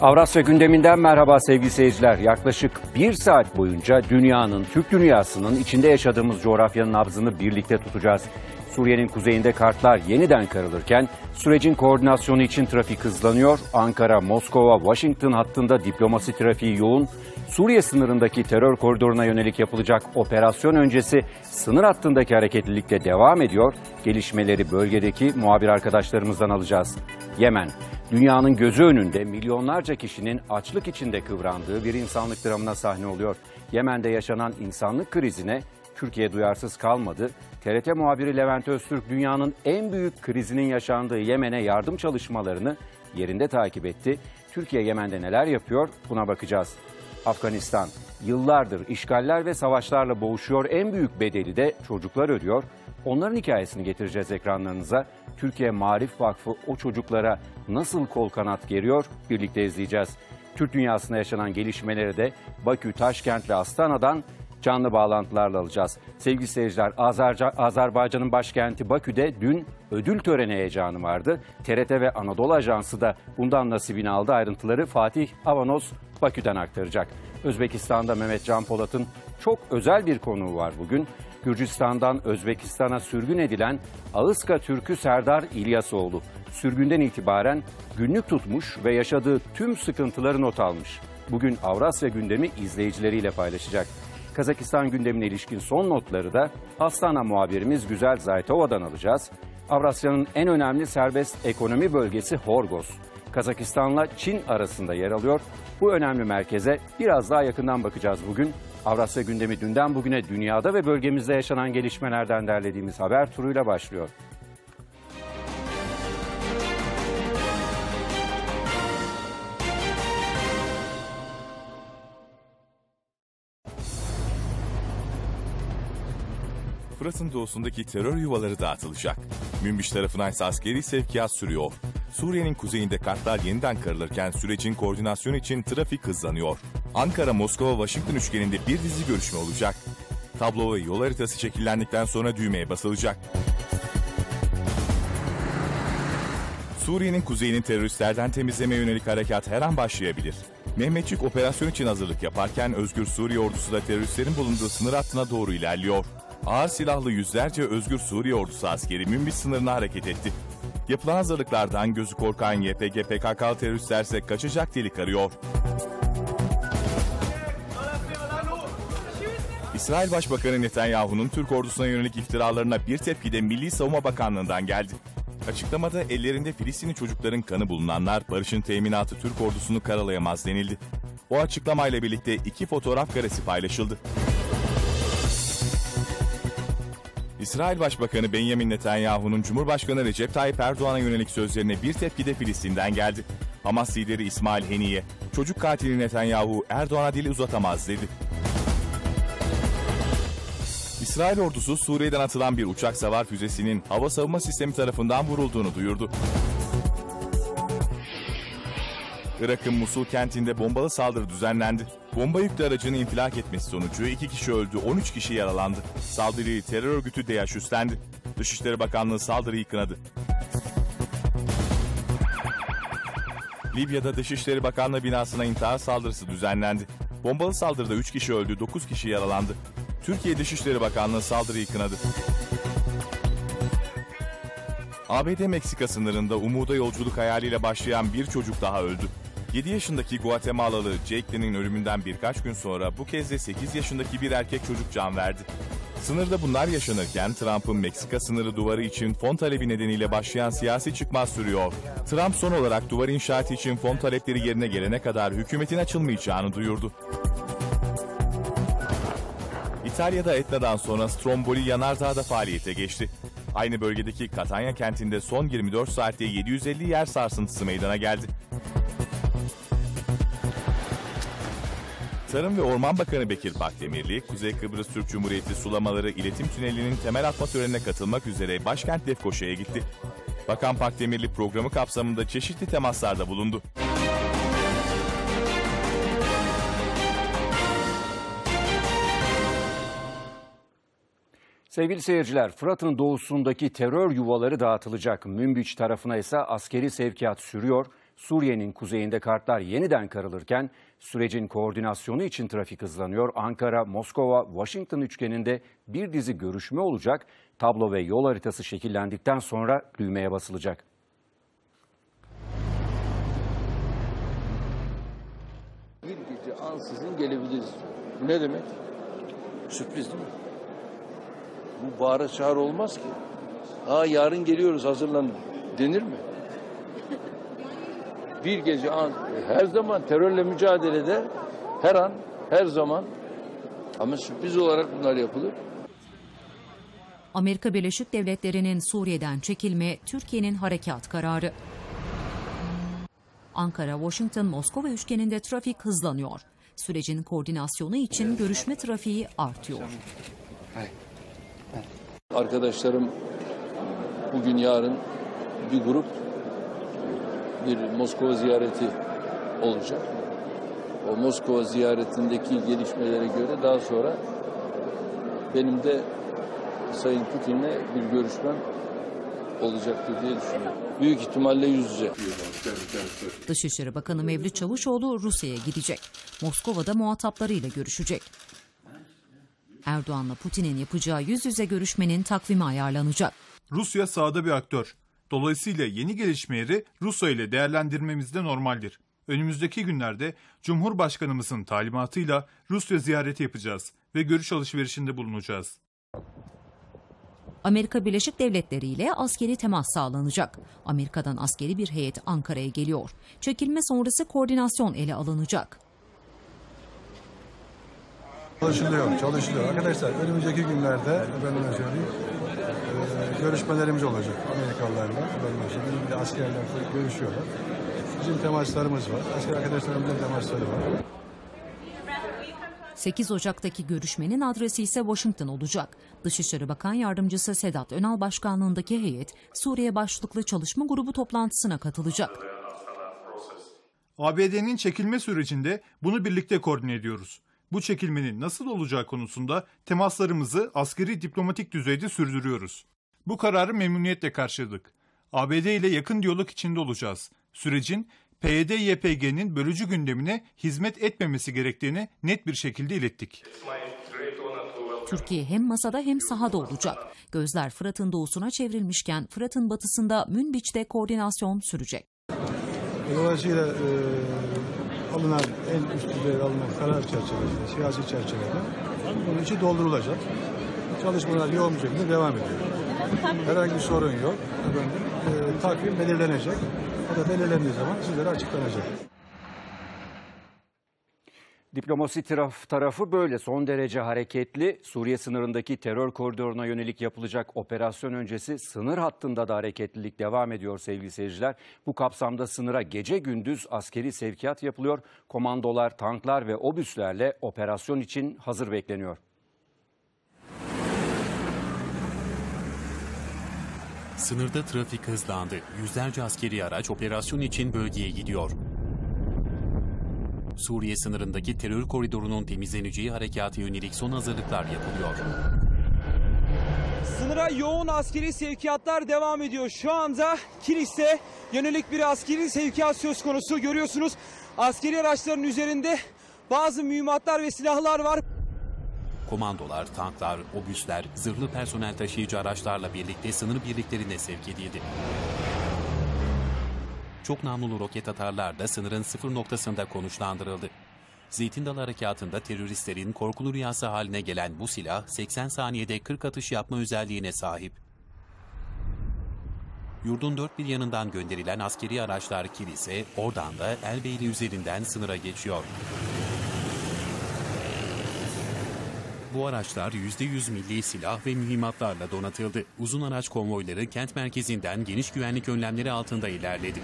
Avrasya gündeminden merhaba sevgili seyirciler. Yaklaşık bir saat boyunca dünyanın, Türk dünyasının içinde yaşadığımız coğrafyanın nabzını birlikte tutacağız. Suriye'nin kuzeyinde kartlar yeniden karılırken sürecin koordinasyonu için trafik hızlanıyor. Ankara, Moskova, Washington hattında diplomasi trafiği yoğun. Suriye sınırındaki terör koridoruna yönelik yapılacak operasyon öncesi sınır hattındaki hareketlilik de devam ediyor. Gelişmeleri bölgedeki muhabir arkadaşlarımızdan alacağız. Yemen, dünyanın gözü önünde milyonlarca kişinin açlık içinde kıvrandığı bir insanlık dramına sahne oluyor. Yemen'de yaşanan insanlık krizine Türkiye duyarsız kalmadı. TRT muhabiri Levent Öztürk dünyanın en büyük krizinin yaşandığı Yemen'e yardım çalışmalarını yerinde takip etti. Türkiye Yemen'de neler yapıyor buna bakacağız. Afganistan yıllardır işgaller ve savaşlarla boğuşuyor. En büyük bedeli de çocuklar ödüyor. Onların hikayesini getireceğiz ekranlarınıza. Türkiye Marif Vakfı o çocuklara nasıl kol kanat geriyor birlikte izleyeceğiz. Türk dünyasında yaşanan gelişmeleri de Bakü, Taşkent ve Astana'dan canlı bağlantılarla alacağız. Sevgili seyirciler, Azerca, Azerbaycan'ın başkenti Bakü'de dün ödül töreni heyecanı vardı. TRT ve Anadolu Ajansı da bundan nasibini aldı. Ayrıntıları Fatih Avanos Bakü'den aktaracak. Özbekistan'da Mehmet Can Polat'ın çok özel bir konuğu var bugün. Gürcistan'dan Özbekistan'a sürgün edilen Ağızka Türkü Serdar İlyasoğlu. Sürgünden itibaren günlük tutmuş ve yaşadığı tüm sıkıntıları not almış. Bugün Avrasya gündemi izleyicileriyle paylaşacak. Kazakistan gündemine ilişkin son notları da Astana muhabirimiz Güzel Zaytova'dan alacağız. Avrasya'nın en önemli serbest ekonomi bölgesi Horgos. Kazakistan'la Çin arasında yer alıyor. Bu önemli merkeze biraz daha yakından bakacağız bugün. Avrasya gündemi dünden bugüne dünyada ve bölgemizde yaşanan gelişmelerden derlediğimiz haber turuyla başlıyor. Fırat'ın doğusundaki terör yuvaları dağıtılacak. Münbiş tarafından ise askeri sevkiyat sürüyor. Suriye'nin kuzeyinde kartlar yeniden karılırken sürecin koordinasyonu için trafik hızlanıyor. Ankara, Moskova, Washington üçgeninde bir dizi görüşme olacak. Tablo ve yol haritası şekillendikten sonra düğmeye basılacak. Suriye'nin kuzeyini teröristlerden temizleme yönelik harekat her an başlayabilir. Mehmetçik operasyon için hazırlık yaparken Özgür Suriye ordusu da teröristlerin bulunduğu sınır hattına doğru ilerliyor. Ağır silahlı yüzlerce Özgür Suriye ordusu askeri Münbiş sınırına hareket etti. Yapılan hazırlıklardan gözü korkan YPG PKK teröristlerse kaçacak delik arıyor. İsrail Başbakanı Netanyahu'nun Türk ordusuna yönelik iftiralarına bir tepki de Milli Savunma Bakanlığı'ndan geldi. Açıklamada ellerinde Filistinli çocukların kanı bulunanlar barışın teminatı Türk ordusunu karalayamaz denildi. O açıklamayla birlikte iki fotoğraf karesi paylaşıldı. İsrail Başbakanı Benjamin Netanyahu'nun Cumhurbaşkanı Recep Tayyip Erdoğan'a yönelik sözlerine bir tepki de Filistin'den geldi. Hamas lideri İsmail Heniye, çocuk katili Netanyahu Erdoğan'a dili uzatamaz dedi. İsrail ordusu Suriye'den atılan bir uçak savar füzesinin hava savunma sistemi tarafından vurulduğunu duyurdu. Irak'ın Musul kentinde bombalı saldırı düzenlendi. Bomba yüklü aracının infilak etmesi sonucu iki kişi öldü, 13 kişi yaralandı. Saldırıyı terör örgütü DAEŞ üstlendi. Dışişleri Bakanlığı saldırıyı kınadı. Libya'da Dışişleri Bakanlığı binasına intihar saldırısı düzenlendi. Bombalı saldırıda 3 kişi öldü, 9 kişi yaralandı. Türkiye Dışişleri Bakanlığı saldırıyı kınadı. ABD Meksika sınırında umuda yolculuk hayaliyle başlayan bir çocuk daha öldü. 7 yaşındaki Guatemalalı Jake Lynn'in ölümünden birkaç gün sonra bu kez de 8 yaşındaki bir erkek çocuk can verdi. Sınırda bunlar yaşanırken Trump'ın Meksika sınırı duvarı için fon talebi nedeniyle başlayan siyasi çıkmaz sürüyor. Trump son olarak duvar inşaatı için fon talepleri yerine gelene kadar hükümetin açılmayacağını duyurdu. İtalya'da Etna'dan sonra Stromboli Yanardağ'da faaliyete geçti. Aynı bölgedeki Catania kentinde son 24 saatte 750 yer sarsıntısı meydana geldi. Tarım ve Orman Bakanı Bekir Pakdemirli, Kuzey Kıbrıs Türk Cumhuriyeti Sulamaları İletim Tüneli'nin temel atma törenine katılmak üzere başkent Lefkoşa'ya gitti. Bakan Pakdemirli programı kapsamında çeşitli temaslarda bulundu. Sevgili seyirciler, Fırat'ın doğusundaki terör yuvaları dağıtılacak. Münbiç tarafına ise askeri sevkiyat sürüyor. Suriye'nin kuzeyinde kartlar yeniden karılırken sürecin koordinasyonu için trafik hızlanıyor. Ankara, Moskova, Washington üçgeninde bir dizi görüşme olacak. Tablo ve yol haritası şekillendikten sonra düğmeye basılacak. Bir gece ansızın gelebiliriz. Bu ne demek? Sürpriz değil mi? Bu bağıra çağır olmaz ki. Aa yarın geliyoruz hazırlan denir mi? Bir gece an, her zaman terörle mücadelede her an, her zaman ama sürpriz olarak bunlar yapılır. Amerika Birleşik Devletleri'nin Suriye'den çekilme Türkiye'nin harekat kararı. Ankara, Washington, Moskova üçgeninde trafik hızlanıyor. Sürecin koordinasyonu için görüşme trafiği artıyor. Arkadaşlarım bugün yarın bir grup bir Moskova ziyareti olacak. O Moskova ziyaretindeki gelişmelere göre daha sonra benim de Sayın Putin'le bir görüşmem olacaktır diye düşünüyorum. Büyük ihtimalle yüz yüze. Dışişleri Bakanı Mevlüt Çavuşoğlu Rusya'ya gidecek. Moskova'da muhataplarıyla görüşecek. Erdoğan'la Putin'in yapacağı yüz yüze görüşmenin takvimi ayarlanacak. Rusya sahada bir aktör. Dolayısıyla yeni gelişmeleri Rusya ile değerlendirmemiz de normaldir. Önümüzdeki günlerde Cumhurbaşkanımızın talimatıyla Rusya ziyareti yapacağız ve görüş alışverişinde bulunacağız. Amerika Birleşik Devletleri ile askeri temas sağlanacak. Amerika'dan askeri bir heyet Ankara'ya geliyor. Çekilme sonrası koordinasyon ele alınacak. Çalışılıyor, çalışılıyor. Arkadaşlar önümüzdeki günlerde efendime söyleyeyim görüşmelerimiz olacak Amerikalılarla. Bir de askerlerle görüşüyorlar. Bizim temaslarımız var. Asker arkadaşlarımızın temasları var. 8 Ocak'taki görüşmenin adresi ise Washington olacak. Dışişleri Bakan Yardımcısı Sedat Önal başkanlığındaki heyet Suriye başlıklı çalışma grubu toplantısına katılacak. ABD'nin çekilme sürecinde bunu birlikte koordine ediyoruz. Bu çekilmenin nasıl olacağı konusunda temaslarımızı askeri diplomatik düzeyde sürdürüyoruz. Bu kararı memnuniyetle karşıladık. ABD ile yakın diyalog içinde olacağız. Sürecin PYD-YPG'nin bölücü gündemine hizmet etmemesi gerektiğini net bir şekilde ilettik. Türkiye hem masada hem sahada olacak. Gözler Fırat'ın doğusuna çevrilmişken Fırat'ın batısında Münbiç'te koordinasyon sürecek. Dolayısıyla e, alınan en üst düzeyde alınan karar çerçevesinde, siyasi çerçevede bunun içi doldurulacak. Çalışmalar yoğun bir şekilde devam ediyor. Herhangi bir sorun yok. Efendim, e, takvim belirlenecek. O da belirlendiği zaman sizlere açıklanacak. Diplomasi taraf, tarafı böyle son derece hareketli. Suriye sınırındaki terör koridoruna yönelik yapılacak operasyon öncesi sınır hattında da hareketlilik devam ediyor sevgili seyirciler. Bu kapsamda sınıra gece gündüz askeri sevkiyat yapılıyor. Komandolar, tanklar ve obüslerle operasyon için hazır bekleniyor. Sınırda trafik hızlandı. Yüzlerce askeri araç operasyon için bölgeye gidiyor. Suriye sınırındaki terör koridorunun temizleneceği harekata yönelik son hazırlıklar yapılıyor. Sınıra yoğun askeri sevkiyatlar devam ediyor. Şu anda Kilis'e yönelik bir askeri sevkiyat söz konusu. Görüyorsunuz askeri araçların üzerinde bazı mühimmatlar ve silahlar var. Komandolar, tanklar, obüsler, zırhlı personel taşıyıcı araçlarla birlikte sınır birliklerine sevk edildi. Çok namlulu roket atarlar da sınırın sıfır noktasında konuşlandırıldı. Zeytin Dalı Harekatı'nda teröristlerin korkulu rüyası haline gelen bu silah 80 saniyede 40 atış yapma özelliğine sahip. Yurdun dört bir yanından gönderilen askeri araçlar kilise, oradan da Elbeyli üzerinden sınıra geçiyor. Bu araçlar %100 milli silah ve mühimmatlarla donatıldı. Uzun araç konvoyları kent merkezinden geniş güvenlik önlemleri altında ilerledi.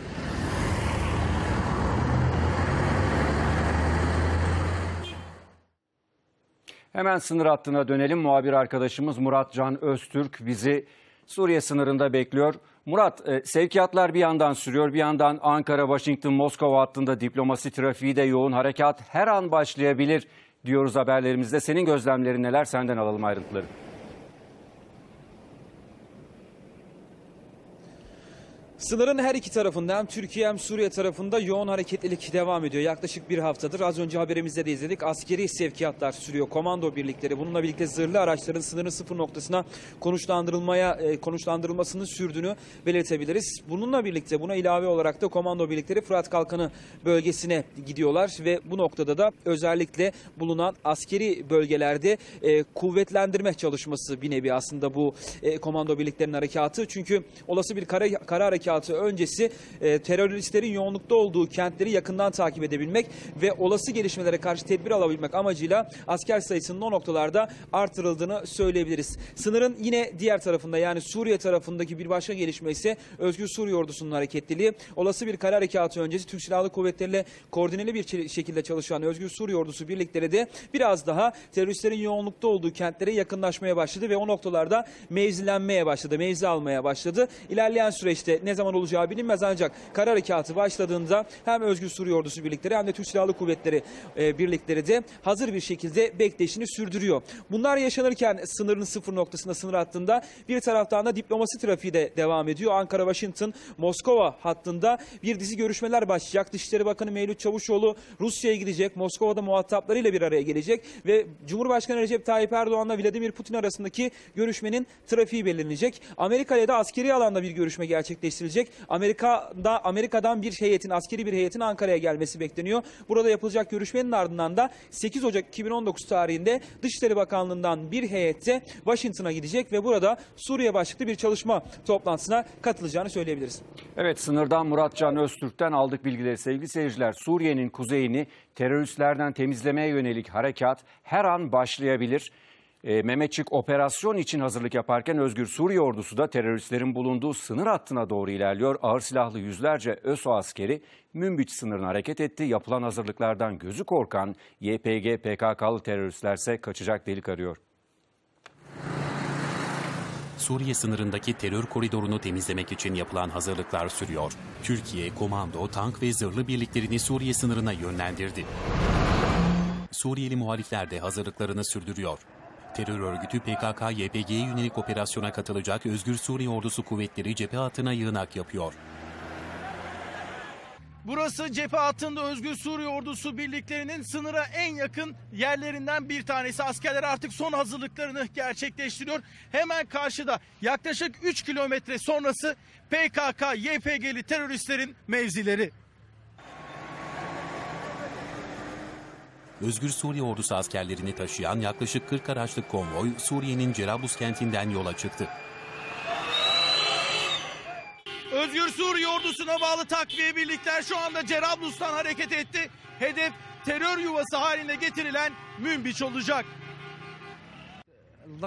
Hemen sınır hattına dönelim. Muhabir arkadaşımız Murat Can Öztürk bizi Suriye sınırında bekliyor. Murat, e, sevkiyatlar bir yandan sürüyor, bir yandan Ankara, Washington, Moskova hattında diplomasi trafiği de yoğun harekat her an başlayabilir diyoruz haberlerimizde. Senin gözlemlerin neler? Senden alalım ayrıntıları. Sınırın her iki tarafında hem Türkiye hem Suriye tarafında yoğun hareketlilik devam ediyor. Yaklaşık bir haftadır az önce haberimizde de izledik. Askeri sevkiyatlar sürüyor. Komando birlikleri bununla birlikte zırhlı araçların sınırın sıfır noktasına konuşlandırılmaya e, konuşlandırılmasını sürdüğünü belirtebiliriz. Bununla birlikte buna ilave olarak da komando birlikleri Fırat Kalkanı bölgesine gidiyorlar ve bu noktada da özellikle bulunan askeri bölgelerde e, kuvvetlendirme çalışması bir nevi aslında bu e, komando birliklerinin harekatı. Çünkü olası bir kara, kara harekatı öncesi e, teröristlerin yoğunlukta olduğu kentleri yakından takip edebilmek ve olası gelişmelere karşı tedbir alabilmek amacıyla asker sayısının o noktalarda artırıldığını söyleyebiliriz. Sınırın yine diğer tarafında yani Suriye tarafındaki bir başka gelişme ise Özgür Suriye Ordusu'nun hareketliliği. Olası bir kara harekatı öncesi Türk Silahlı Kuvvetleri'yle koordineli bir şekilde çalışan Özgür Suriye Ordusu birlikleri de biraz daha teröristlerin yoğunlukta olduğu kentlere yakınlaşmaya başladı ve o noktalarda mevzilenmeye başladı, mevzi almaya başladı. İlerleyen süreçte ne zaman olacağı bilinmez ancak kara harekatı başladığında hem Özgür Suriye Ordusu birlikleri hem de Türk Silahlı Kuvvetleri e, birlikleri de hazır bir şekilde bekleyişini sürdürüyor. Bunlar yaşanırken sınırın sıfır noktasında sınır hattında bir taraftan da diplomasi trafiği de devam ediyor. Ankara-Washington, Moskova hattında bir dizi görüşmeler başlayacak. Dışişleri Bakanı Mevlüt Çavuşoğlu Rusya'ya gidecek. Moskova'da muhataplarıyla bir araya gelecek ve Cumhurbaşkanı Recep Tayyip Erdoğan'la Vladimir Putin arasındaki görüşmenin trafiği belirlenecek. Amerika ile de askeri alanda bir görüşme gerçekleştirilecek. Amerika'da Amerika'dan bir heyetin, askeri bir heyetin Ankara'ya gelmesi bekleniyor. Burada yapılacak görüşmenin ardından da 8 Ocak 2019 tarihinde Dışişleri Bakanlığı'ndan bir heyette Washington'a gidecek ve burada Suriye başlıklı bir çalışma toplantısına katılacağını söyleyebiliriz. Evet sınırdan Muratcan Öztürk'ten aldık bilgileri sevgili seyirciler. Suriye'nin kuzeyini teröristlerden temizlemeye yönelik harekat her an başlayabilir. E, Mehmetçik operasyon için hazırlık yaparken Özgür Suriye ordusu da teröristlerin bulunduğu sınır hattına doğru ilerliyor. Ağır silahlı yüzlerce ÖSO askeri Münbiç sınırına hareket etti. Yapılan hazırlıklardan gözü korkan YPG PKK'lı teröristlerse kaçacak delik arıyor. Suriye sınırındaki terör koridorunu temizlemek için yapılan hazırlıklar sürüyor. Türkiye, komando, tank ve zırhlı birliklerini Suriye sınırına yönlendirdi. Suriyeli muhalifler de hazırlıklarını sürdürüyor. Terör örgütü PKK-YPG'ye yönelik operasyona katılacak Özgür Suriye Ordusu kuvvetleri cephe hattına yığınak yapıyor. Burası cephe hattında Özgür Suriye Ordusu birliklerinin sınıra en yakın yerlerinden bir tanesi. Askerler artık son hazırlıklarını gerçekleştiriyor. Hemen karşıda yaklaşık 3 kilometre sonrası PKK, YPG'li teröristlerin mevzileri. Özgür Suriye ordusu askerlerini taşıyan yaklaşık 40 araçlık konvoy Suriye'nin Cerablus kentinden yola çıktı. Özgür Suriye ordusuna bağlı takviye birlikler şu anda Cerablus'tan hareket etti. Hedef terör yuvası haline getirilen Münbiç olacak. Hmm.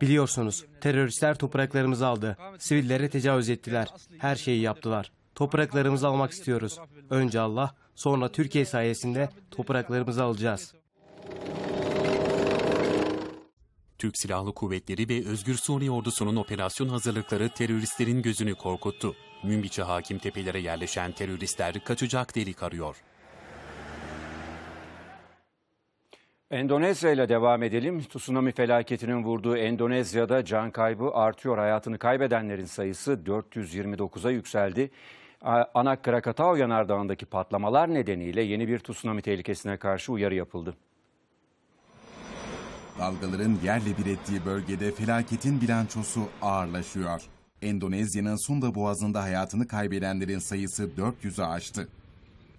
Biliyorsunuz teröristler topraklarımızı aldı. Sivillere tecavüz ettiler. Her şeyi yaptılar. Topraklarımızı almak istiyoruz. Önce Allah, sonra Türkiye sayesinde topraklarımızı alacağız. Türk Silahlı Kuvvetleri ve Özgür Suriye Ordusu'nun operasyon hazırlıkları teröristlerin gözünü korkuttu. Münbiç'e hakim tepelere yerleşen teröristler kaçacak delik arıyor. Endonezya ile devam edelim. Tsunami felaketinin vurduğu Endonezya'da can kaybı artıyor. Hayatını kaybedenlerin sayısı 429'a yükseldi. Anak Krakatau yanardağındaki patlamalar nedeniyle yeni bir tsunami tehlikesine karşı uyarı yapıldı. Dalgaların yerle bir ettiği bölgede felaketin bilançosu ağırlaşıyor. Endonezya'nın Sunda Boğazı'nda hayatını kaybedenlerin sayısı 400'ü aştı.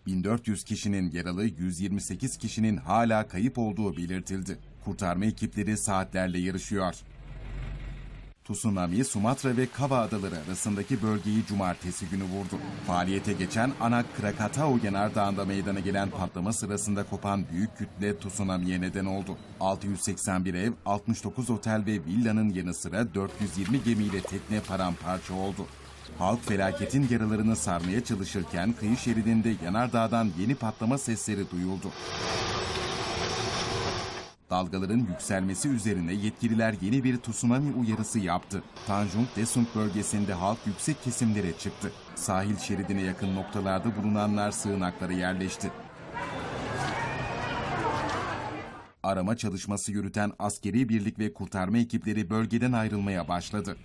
1400 kişinin yaralı, 128 kişinin hala kayıp olduğu belirtildi. Kurtarma ekipleri saatlerle yarışıyor. Tsunami, Sumatra ve Kava adaları arasındaki bölgeyi cumartesi günü vurdu. Faaliyete geçen Anak Krakatau yanardağında meydana gelen patlama sırasında kopan büyük kütle tsunami'ye neden oldu. 681 ev, 69 otel ve villanın yanı sıra 420 gemiyle tekne paramparça oldu. Halk felaketin yaralarını sarmaya çalışırken kıyı şeridinde yanardağdan yeni patlama sesleri duyuldu. Dalgaların yükselmesi üzerine yetkililer yeni bir tsunami uyarısı yaptı. Tanjung Desung bölgesinde halk yüksek kesimlere çıktı. Sahil şeridine yakın noktalarda bulunanlar sığınaklara yerleşti. Arama çalışması yürüten askeri birlik ve kurtarma ekipleri bölgeden ayrılmaya başladı.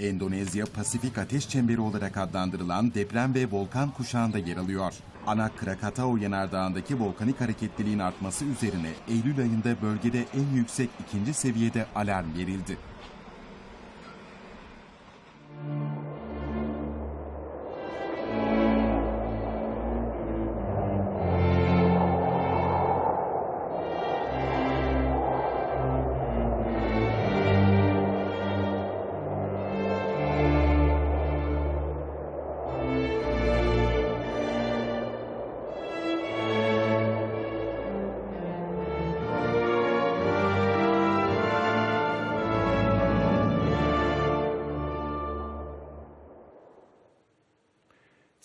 Endonezya Pasifik Ateş Çemberi olarak adlandırılan deprem ve volkan kuşağında yer alıyor. Anak Krakatau yanardağındaki volkanik hareketliliğin artması üzerine Eylül ayında bölgede en yüksek ikinci seviyede alarm verildi.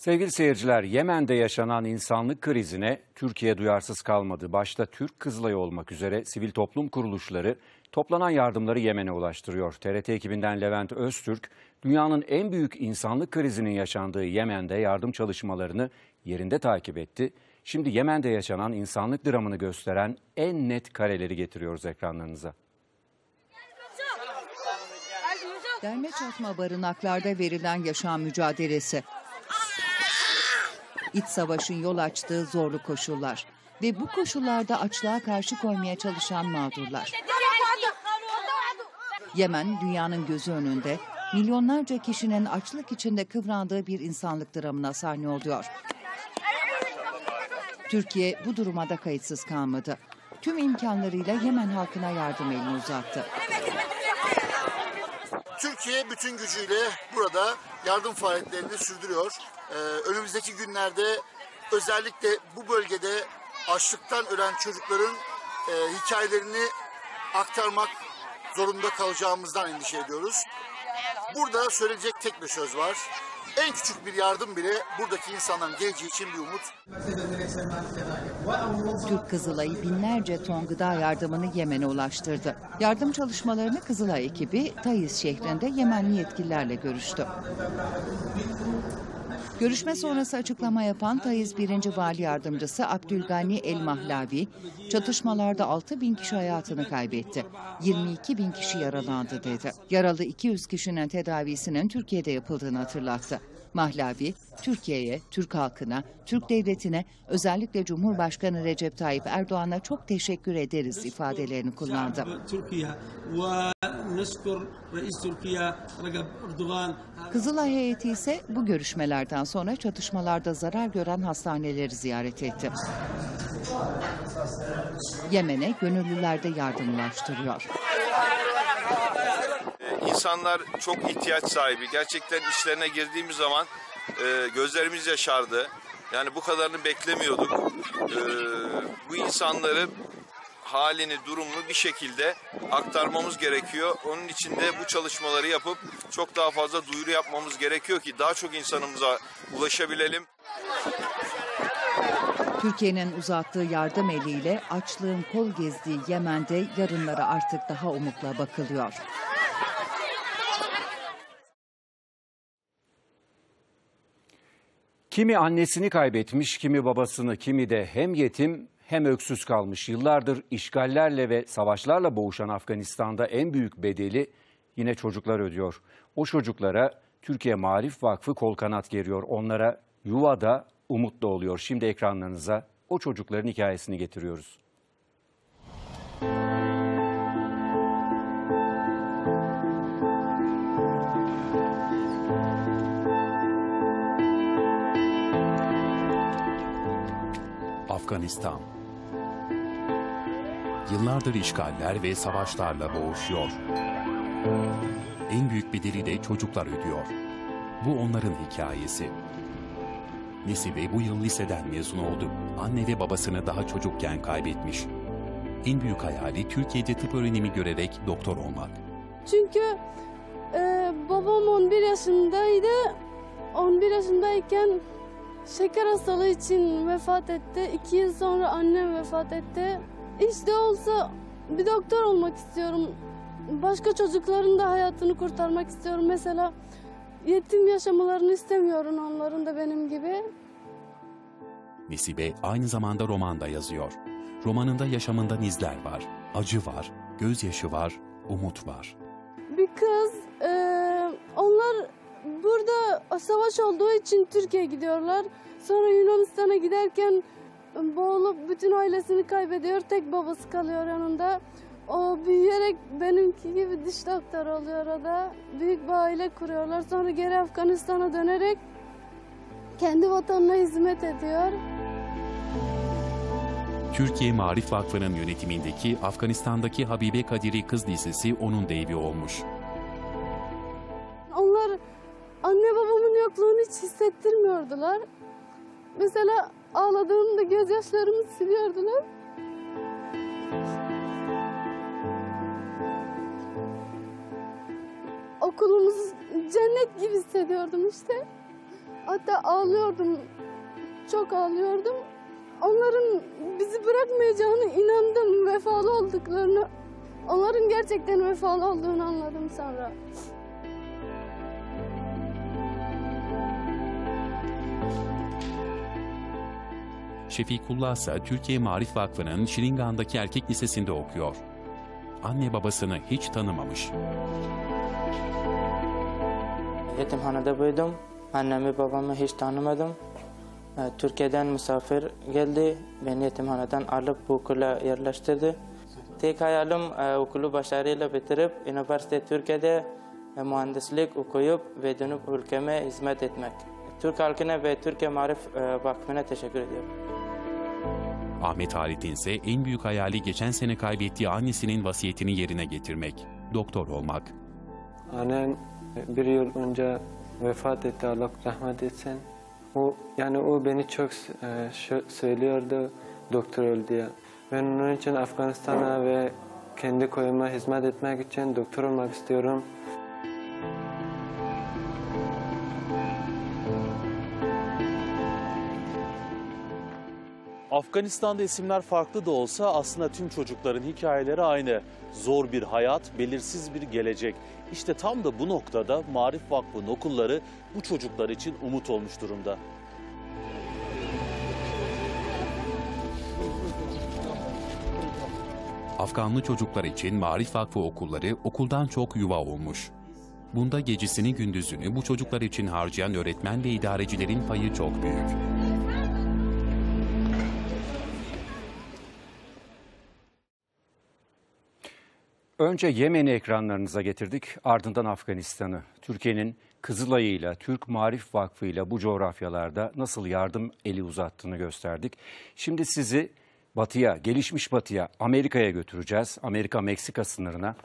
Sevgili seyirciler, Yemen'de yaşanan insanlık krizine Türkiye duyarsız kalmadı. Başta Türk Kızılayı olmak üzere sivil toplum kuruluşları toplanan yardımları Yemen'e ulaştırıyor. TRT ekibinden Levent Öztürk, dünyanın en büyük insanlık krizinin yaşandığı Yemen'de yardım çalışmalarını yerinde takip etti. Şimdi Yemen'de yaşanan insanlık dramını gösteren en net kareleri getiriyoruz ekranlarınıza. Derme çatma barınaklarda verilen yaşam mücadelesi. İç savaşın yol açtığı zorlu koşullar ve bu koşullarda açlığa karşı koymaya çalışan mağdurlar. Yemen dünyanın gözü önünde milyonlarca kişinin açlık içinde kıvrandığı bir insanlık dramına sahne oluyor. Türkiye bu duruma da kayıtsız kalmadı. Tüm imkanlarıyla Yemen halkına yardım elini uzattı. Türkiye bütün gücüyle burada yardım faaliyetlerini sürdürüyor. Ee, önümüzdeki günlerde özellikle bu bölgede açlıktan ölen çocukların e, hikayelerini aktarmak zorunda kalacağımızdan endişe ediyoruz. Burada söyleyecek tek bir söz var. En küçük bir yardım bile buradaki insanların geleceği için bir umut. Türk Kızılayı binlerce ton gıda yardımını Yemen'e ulaştırdı. Yardım çalışmalarını Kızılay ekibi Taiz şehrinde Yemenli yetkililerle görüştü. Görüşme sonrası açıklama yapan Taiz 1. Vali Yardımcısı Abdülgani El Mahlavi, çatışmalarda 6 bin kişi hayatını kaybetti. 22 bin kişi yaralandı dedi. Yaralı 200 kişinin tedavisinin Türkiye'de yapıldığını hatırlattı. Mahlavi, Türkiye'ye, Türk halkına, Türk devletine, özellikle Cumhurbaşkanı Recep Tayyip Erdoğan'a çok teşekkür ederiz ifadelerini kullandı. Kızılay heyeti ise bu görüşmelerden sonra çatışmalarda zarar gören hastaneleri ziyaret etti. Yemen'e gönüllüler de yardım ulaştırıyor. İnsanlar çok ihtiyaç sahibi. Gerçekten işlerine girdiğimiz zaman e, gözlerimiz yaşardı. Yani bu kadarını beklemiyorduk. E, bu insanları halini, durumunu bir şekilde aktarmamız gerekiyor. Onun için de bu çalışmaları yapıp çok daha fazla duyuru yapmamız gerekiyor ki daha çok insanımıza ulaşabilelim. Türkiye'nin uzattığı yardım eliyle açlığın kol gezdiği Yemen'de yarınlara artık daha umutla bakılıyor. Kimi annesini kaybetmiş, kimi babasını, kimi de hem yetim hem öksüz kalmış. Yıllardır işgallerle ve savaşlarla boğuşan Afganistan'da en büyük bedeli yine çocuklar ödüyor. O çocuklara Türkiye Marif Vakfı kol kanat geriyor. Onlara yuvada umut da oluyor. Şimdi ekranlarınıza o çocukların hikayesini getiriyoruz. Afganistan Yıllardır işgaller ve savaşlarla boğuşuyor. En büyük bedeli de çocuklar ödüyor. Bu onların hikayesi. Nesibe bu yıl liseden mezun oldu. Anne ve babasını daha çocukken kaybetmiş. En büyük hayali Türkiye'de tıp öğrenimi görerek doktor olmak. Çünkü e, babam 11 yaşındaydı. 11 yaşındayken şeker hastalığı için vefat etti. 2 yıl sonra annem vefat etti. İşte olsa bir doktor olmak istiyorum. Başka çocukların da hayatını kurtarmak istiyorum. Mesela yetim yaşamalarını istemiyorum onların da benim gibi. Nesibe aynı zamanda romanda yazıyor. Romanında yaşamından izler var. Acı var, gözyaşı var, umut var. Bir kız e, Onlar burada savaş olduğu için Türkiye'ye gidiyorlar. Sonra Yunanistan'a giderken boğulup bütün ailesini kaybediyor. Tek babası kalıyor yanında. O büyüyerek benimki gibi diş doktoru oluyor o da. Büyük bir aile kuruyorlar. Sonra geri Afganistan'a dönerek kendi vatanına hizmet ediyor. Türkiye Marif Vakfı'nın yönetimindeki Afganistan'daki Habibe Kadiri Kız Lisesi onun devi olmuş. Onlar anne babamın yokluğunu hiç hissettirmiyordular. Mesela ağladığımda gözyaşlarımı siliyordular. Okulumuz cennet gibi hissediyordum işte. Hatta ağlıyordum. Çok ağlıyordum. Onların bizi bırakmayacağını inandım. Vefalı olduklarını. Onların gerçekten vefalı olduğunu anladım sonra. Şefikullah ise Türkiye Marif Vakfı'nın Şiringan'daki erkek lisesinde okuyor. Anne babasını hiç tanımamış. Yetimhanede büyüdüm. Annemi babamı hiç tanımadım. Ee, Türkiye'den misafir geldi. Beni yetimhaneden alıp bu okula yerleştirdi. Tek hayalim e, okulu başarıyla bitirip üniversite Türkiye'de e, mühendislik okuyup ve dönüp ülkeme hizmet etmek. Türk halkına ve Türkiye Marif e, Vakfı'na teşekkür ediyorum. Ahmet Halit'in ise en büyük hayali geçen sene kaybettiği annesinin vasiyetini yerine getirmek, doktor olmak. Annem bir yıl önce vefat etti Allah rahmet etsin. O yani o beni çok e, söylüyordu doktor ol diye. Ben onun için Afganistan'a ve kendi köyüme hizmet etmek için doktor olmak istiyorum. Afganistan'da isimler farklı da olsa aslında tüm çocukların hikayeleri aynı. Zor bir hayat, belirsiz bir gelecek. İşte tam da bu noktada Marif Vakfı'nın okulları bu çocuklar için umut olmuş durumda. Afganlı çocuklar için Marif Vakfı okulları okuldan çok yuva olmuş. Bunda gecesini gündüzünü bu çocuklar için harcayan öğretmen ve idarecilerin payı çok büyük. Önce Yemen'i ekranlarınıza getirdik, ardından Afganistan'ı. Türkiye'nin Kızılay'ıyla, Türk Marif Vakfı'yla bu coğrafyalarda nasıl yardım eli uzattığını gösterdik. Şimdi sizi batıya, gelişmiş batıya, Amerika'ya götüreceğiz. Amerika-Meksika sınırına.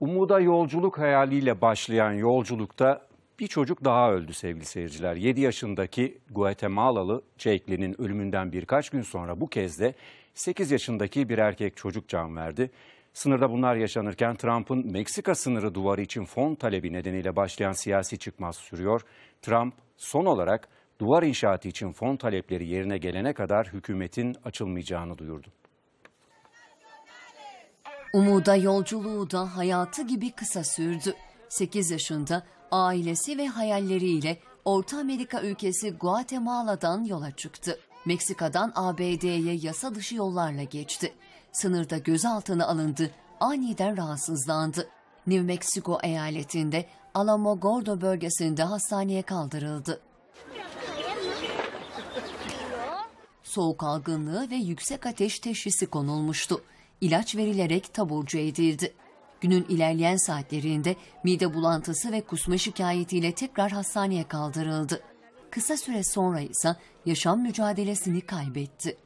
Umuda yolculuk hayaliyle başlayan yolculukta bir çocuk daha öldü sevgili seyirciler. 7 yaşındaki Guatemalalı Jake'linin ölümünden birkaç gün sonra bu kez de 8 yaşındaki bir erkek çocuk can verdi. Sınırda bunlar yaşanırken Trump'ın Meksika sınırı duvarı için fon talebi nedeniyle başlayan siyasi çıkmaz sürüyor. Trump son olarak duvar inşaatı için fon talepleri yerine gelene kadar hükümetin açılmayacağını duyurdu. Umuda yolculuğu da hayatı gibi kısa sürdü. 8 yaşında ailesi ve hayalleriyle Orta Amerika ülkesi Guatemala'dan yola çıktı. Meksika'dan ABD'ye yasa dışı yollarla geçti. Sınırda gözaltına alındı, aniden rahatsızlandı. New Mexico eyaletinde Alamogordo bölgesinde hastaneye kaldırıldı. Soğuk algınlığı ve yüksek ateş teşhisi konulmuştu. İlaç verilerek taburcu edildi. Günün ilerleyen saatlerinde mide bulantısı ve kusma şikayetiyle tekrar hastaneye kaldırıldı. Kısa süre sonra ise yaşam mücadelesini kaybetti.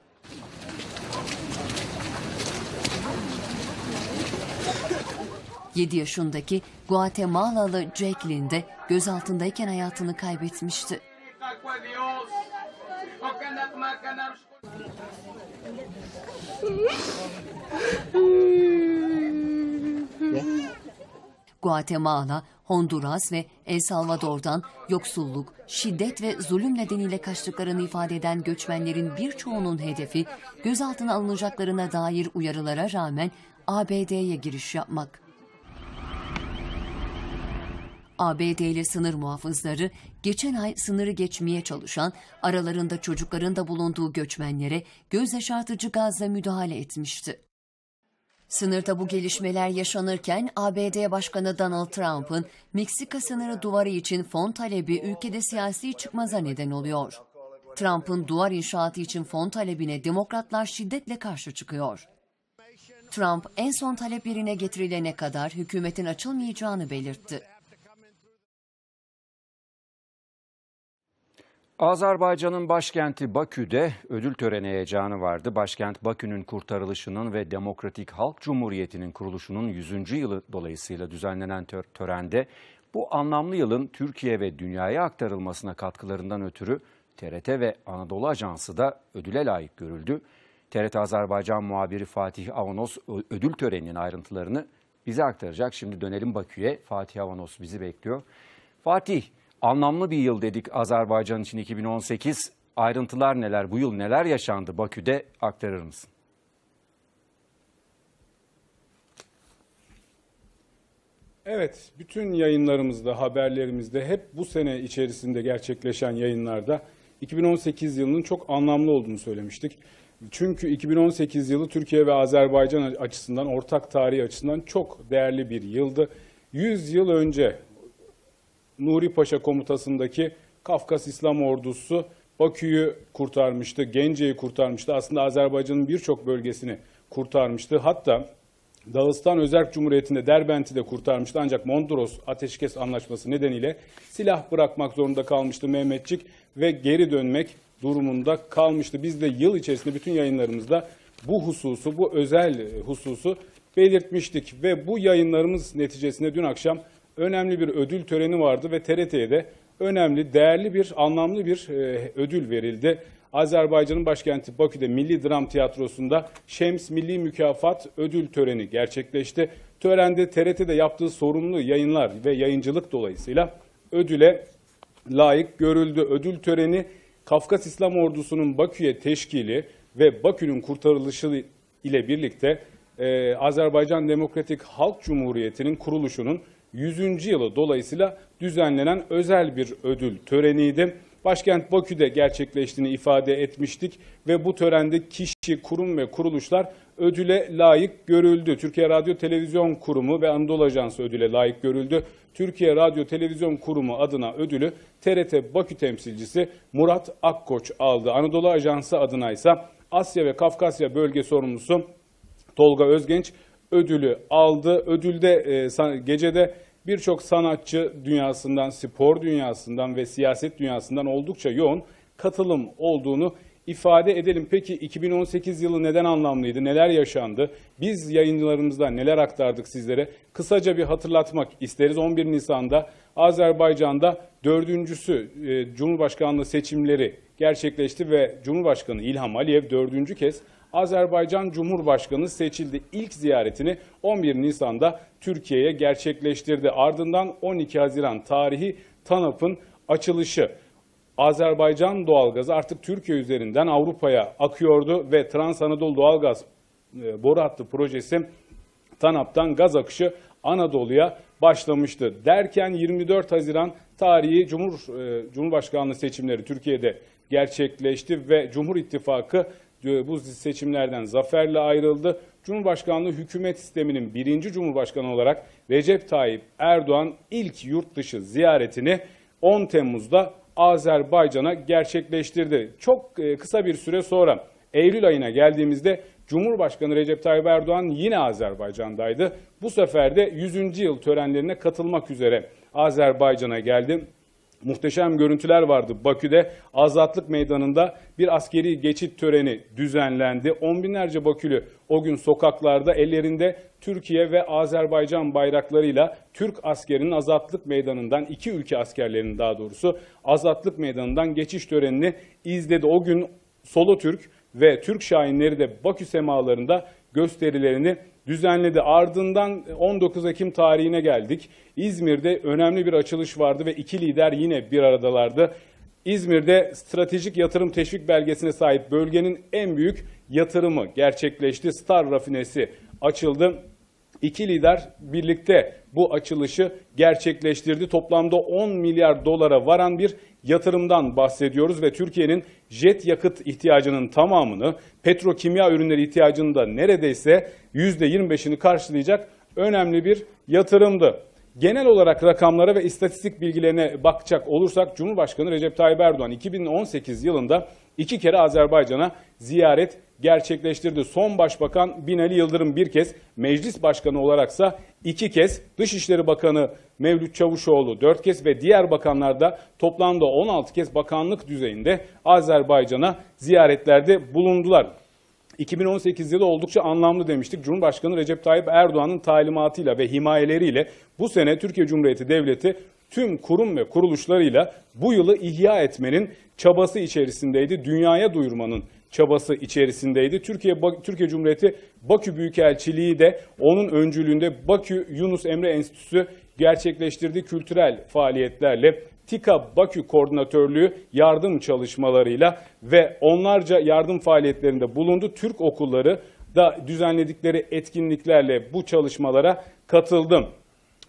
Yedi yaşındaki Guatemalalı Jacqueline de gözaltındayken hayatını kaybetmişti. Guatemala, Honduras ve El Salvador'dan yoksulluk, şiddet ve zulüm nedeniyle kaçtıklarını ifade eden göçmenlerin birçoğunun hedefi gözaltına alınacaklarına dair uyarılara rağmen ABD'ye giriş yapmak. ABD ile sınır muhafızları geçen ay sınırı geçmeye çalışan aralarında çocukların da bulunduğu göçmenlere göz yaşartıcı gazla müdahale etmişti. Sınırda bu gelişmeler yaşanırken ABD Başkanı Donald Trump'ın Meksika sınırı duvarı için fon talebi ülkede siyasi çıkmaza neden oluyor. Trump'ın duvar inşaatı için fon talebine demokratlar şiddetle karşı çıkıyor. Trump en son talep yerine getirilene kadar hükümetin açılmayacağını belirtti. Azerbaycan'ın başkenti Bakü'de ödül töreni heyecanı vardı. Başkent Bakü'nün kurtarılışının ve Demokratik Halk Cumhuriyeti'nin kuruluşunun 100. yılı dolayısıyla düzenlenen tör törende bu anlamlı yılın Türkiye ve dünyaya aktarılmasına katkılarından ötürü TRT ve Anadolu Ajansı da ödüle layık görüldü. TRT Azerbaycan muhabiri Fatih Avanos ödül töreninin ayrıntılarını bize aktaracak. Şimdi dönelim Bakü'ye. Fatih Avanos bizi bekliyor. Fatih, anlamlı bir yıl dedik Azerbaycan için 2018. Ayrıntılar neler? Bu yıl neler yaşandı Bakü'de aktarır mısın? Evet, bütün yayınlarımızda, haberlerimizde hep bu sene içerisinde gerçekleşen yayınlarda 2018 yılının çok anlamlı olduğunu söylemiştik. Çünkü 2018 yılı Türkiye ve Azerbaycan açısından, ortak tarihi açısından çok değerli bir yıldı. 100 yıl önce Nuri Paşa komutasındaki Kafkas İslam Ordusu Bakü'yü kurtarmıştı, Gence'yi kurtarmıştı. Aslında Azerbaycan'ın birçok bölgesini kurtarmıştı. Hatta Dağıstan Özerk Cumhuriyeti'nde Derbent'i de kurtarmıştı. Ancak Mondros Ateşkes Anlaşması nedeniyle silah bırakmak zorunda kalmıştı Mehmetçik ve geri dönmek durumunda kalmıştı. Biz de yıl içerisinde bütün yayınlarımızda bu hususu, bu özel hususu belirtmiştik ve bu yayınlarımız neticesinde dün akşam önemli bir ödül töreni vardı ve TRT'ye de önemli, değerli bir, anlamlı bir e, ödül verildi. Azerbaycan'ın başkenti Bakü'de Milli Dram Tiyatrosu'nda Şems Milli Mükafat ödül töreni gerçekleşti. Törende TRT'de yaptığı sorumlu yayınlar ve yayıncılık dolayısıyla ödüle layık görüldü. Ödül töreni Kafkas İslam Ordusu'nun Bakü'ye teşkili ve Bakü'nün kurtarılışı ile birlikte e, Azerbaycan Demokratik Halk Cumhuriyeti'nin kuruluşunun 100. yılı dolayısıyla düzenlenen özel bir ödül töreniydi. Başkent Bakü'de gerçekleştiğini ifade etmiştik ve bu törende kişi, kurum ve kuruluşlar ödüle layık görüldü. Türkiye Radyo Televizyon Kurumu ve Anadolu Ajansı ödüle layık görüldü. Türkiye Radyo Televizyon Kurumu adına ödülü TRT Bakü temsilcisi Murat Akkoç aldı. Anadolu Ajansı adına ise Asya ve Kafkasya bölge sorumlusu Tolga Özgenç ödülü aldı. Ödülde e, gecede birçok sanatçı dünyasından, spor dünyasından ve siyaset dünyasından oldukça yoğun katılım olduğunu ifade edelim. Peki 2018 yılı neden anlamlıydı? Neler yaşandı? Biz yayınlarımızda neler aktardık sizlere? Kısaca bir hatırlatmak isteriz. 11 Nisan'da Azerbaycan'da dördüncüsü e, Cumhurbaşkanlığı seçimleri gerçekleşti ve Cumhurbaşkanı İlham Aliyev dördüncü kez Azerbaycan Cumhurbaşkanı seçildi. İlk ziyaretini 11 Nisan'da Türkiye'ye gerçekleştirdi. Ardından 12 Haziran tarihi TANAP'ın açılışı. Azerbaycan doğalgazı artık Türkiye üzerinden Avrupa'ya akıyordu ve Trans Anadolu Doğalgaz e, boru hattı projesi TANAP'tan gaz akışı Anadolu'ya başlamıştı. Derken 24 Haziran tarihi Cumhur e, Cumhurbaşkanlığı seçimleri Türkiye'de gerçekleşti ve Cumhur İttifakı bu seçimlerden zaferle ayrıldı. Cumhurbaşkanlığı hükümet sisteminin birinci cumhurbaşkanı olarak Recep Tayyip Erdoğan ilk yurt dışı ziyaretini 10 Temmuz'da Azerbaycan'a gerçekleştirdi. Çok e, kısa bir süre sonra Eylül ayına geldiğimizde Cumhurbaşkanı Recep Tayyip Erdoğan yine Azerbaycan'daydı. Bu sefer de 100. yıl törenlerine katılmak üzere Azerbaycan'a geldi. Muhteşem görüntüler vardı Bakü'de. Azatlık Meydanı'nda bir askeri geçit töreni düzenlendi. On binlerce Bakülü o gün sokaklarda ellerinde Türkiye ve Azerbaycan bayraklarıyla Türk askerinin Azatlık Meydanı'ndan, iki ülke askerlerinin daha doğrusu Azatlık Meydanı'ndan geçiş törenini izledi. O gün Solo Türk ve Türk Şahinleri de Bakü semalarında gösterilerini düzenledi. Ardından 19 Ekim tarihine geldik. İzmir'de önemli bir açılış vardı ve iki lider yine bir aradalardı. İzmir'de stratejik yatırım teşvik belgesine sahip bölgenin en büyük yatırımı gerçekleşti. Star rafinesi açıldı. İki lider birlikte bu açılışı gerçekleştirdi. Toplamda 10 milyar dolara varan bir yatırımdan bahsediyoruz ve Türkiye'nin jet yakıt ihtiyacının tamamını, petrokimya ürünleri ihtiyacının da neredeyse %25'ini karşılayacak önemli bir yatırımdı. Genel olarak rakamlara ve istatistik bilgilerine bakacak olursak Cumhurbaşkanı Recep Tayyip Erdoğan 2018 yılında iki kere Azerbaycan'a ziyaret gerçekleştirdi. Son Başbakan Binali Yıldırım bir kez, Meclis Başkanı olaraksa iki kez, Dışişleri Bakanı Mevlüt Çavuşoğlu dört kez ve diğer bakanlar da toplamda 16 kez bakanlık düzeyinde Azerbaycan'a ziyaretlerde bulundular. 2018 yılı oldukça anlamlı demiştik. Cumhurbaşkanı Recep Tayyip Erdoğan'ın talimatıyla ve himayeleriyle bu sene Türkiye Cumhuriyeti Devleti tüm kurum ve kuruluşlarıyla bu yılı ihya etmenin çabası içerisindeydi. Dünyaya duyurmanın çabası içerisindeydi. Türkiye Türkiye Cumhuriyeti Bakü Büyükelçiliği de onun öncülüğünde Bakü Yunus Emre Enstitüsü gerçekleştirdiği kültürel faaliyetlerle TİKA Bakü Koordinatörlüğü yardım çalışmalarıyla ve onlarca yardım faaliyetlerinde bulundu. Türk okulları da düzenledikleri etkinliklerle bu çalışmalara katıldım.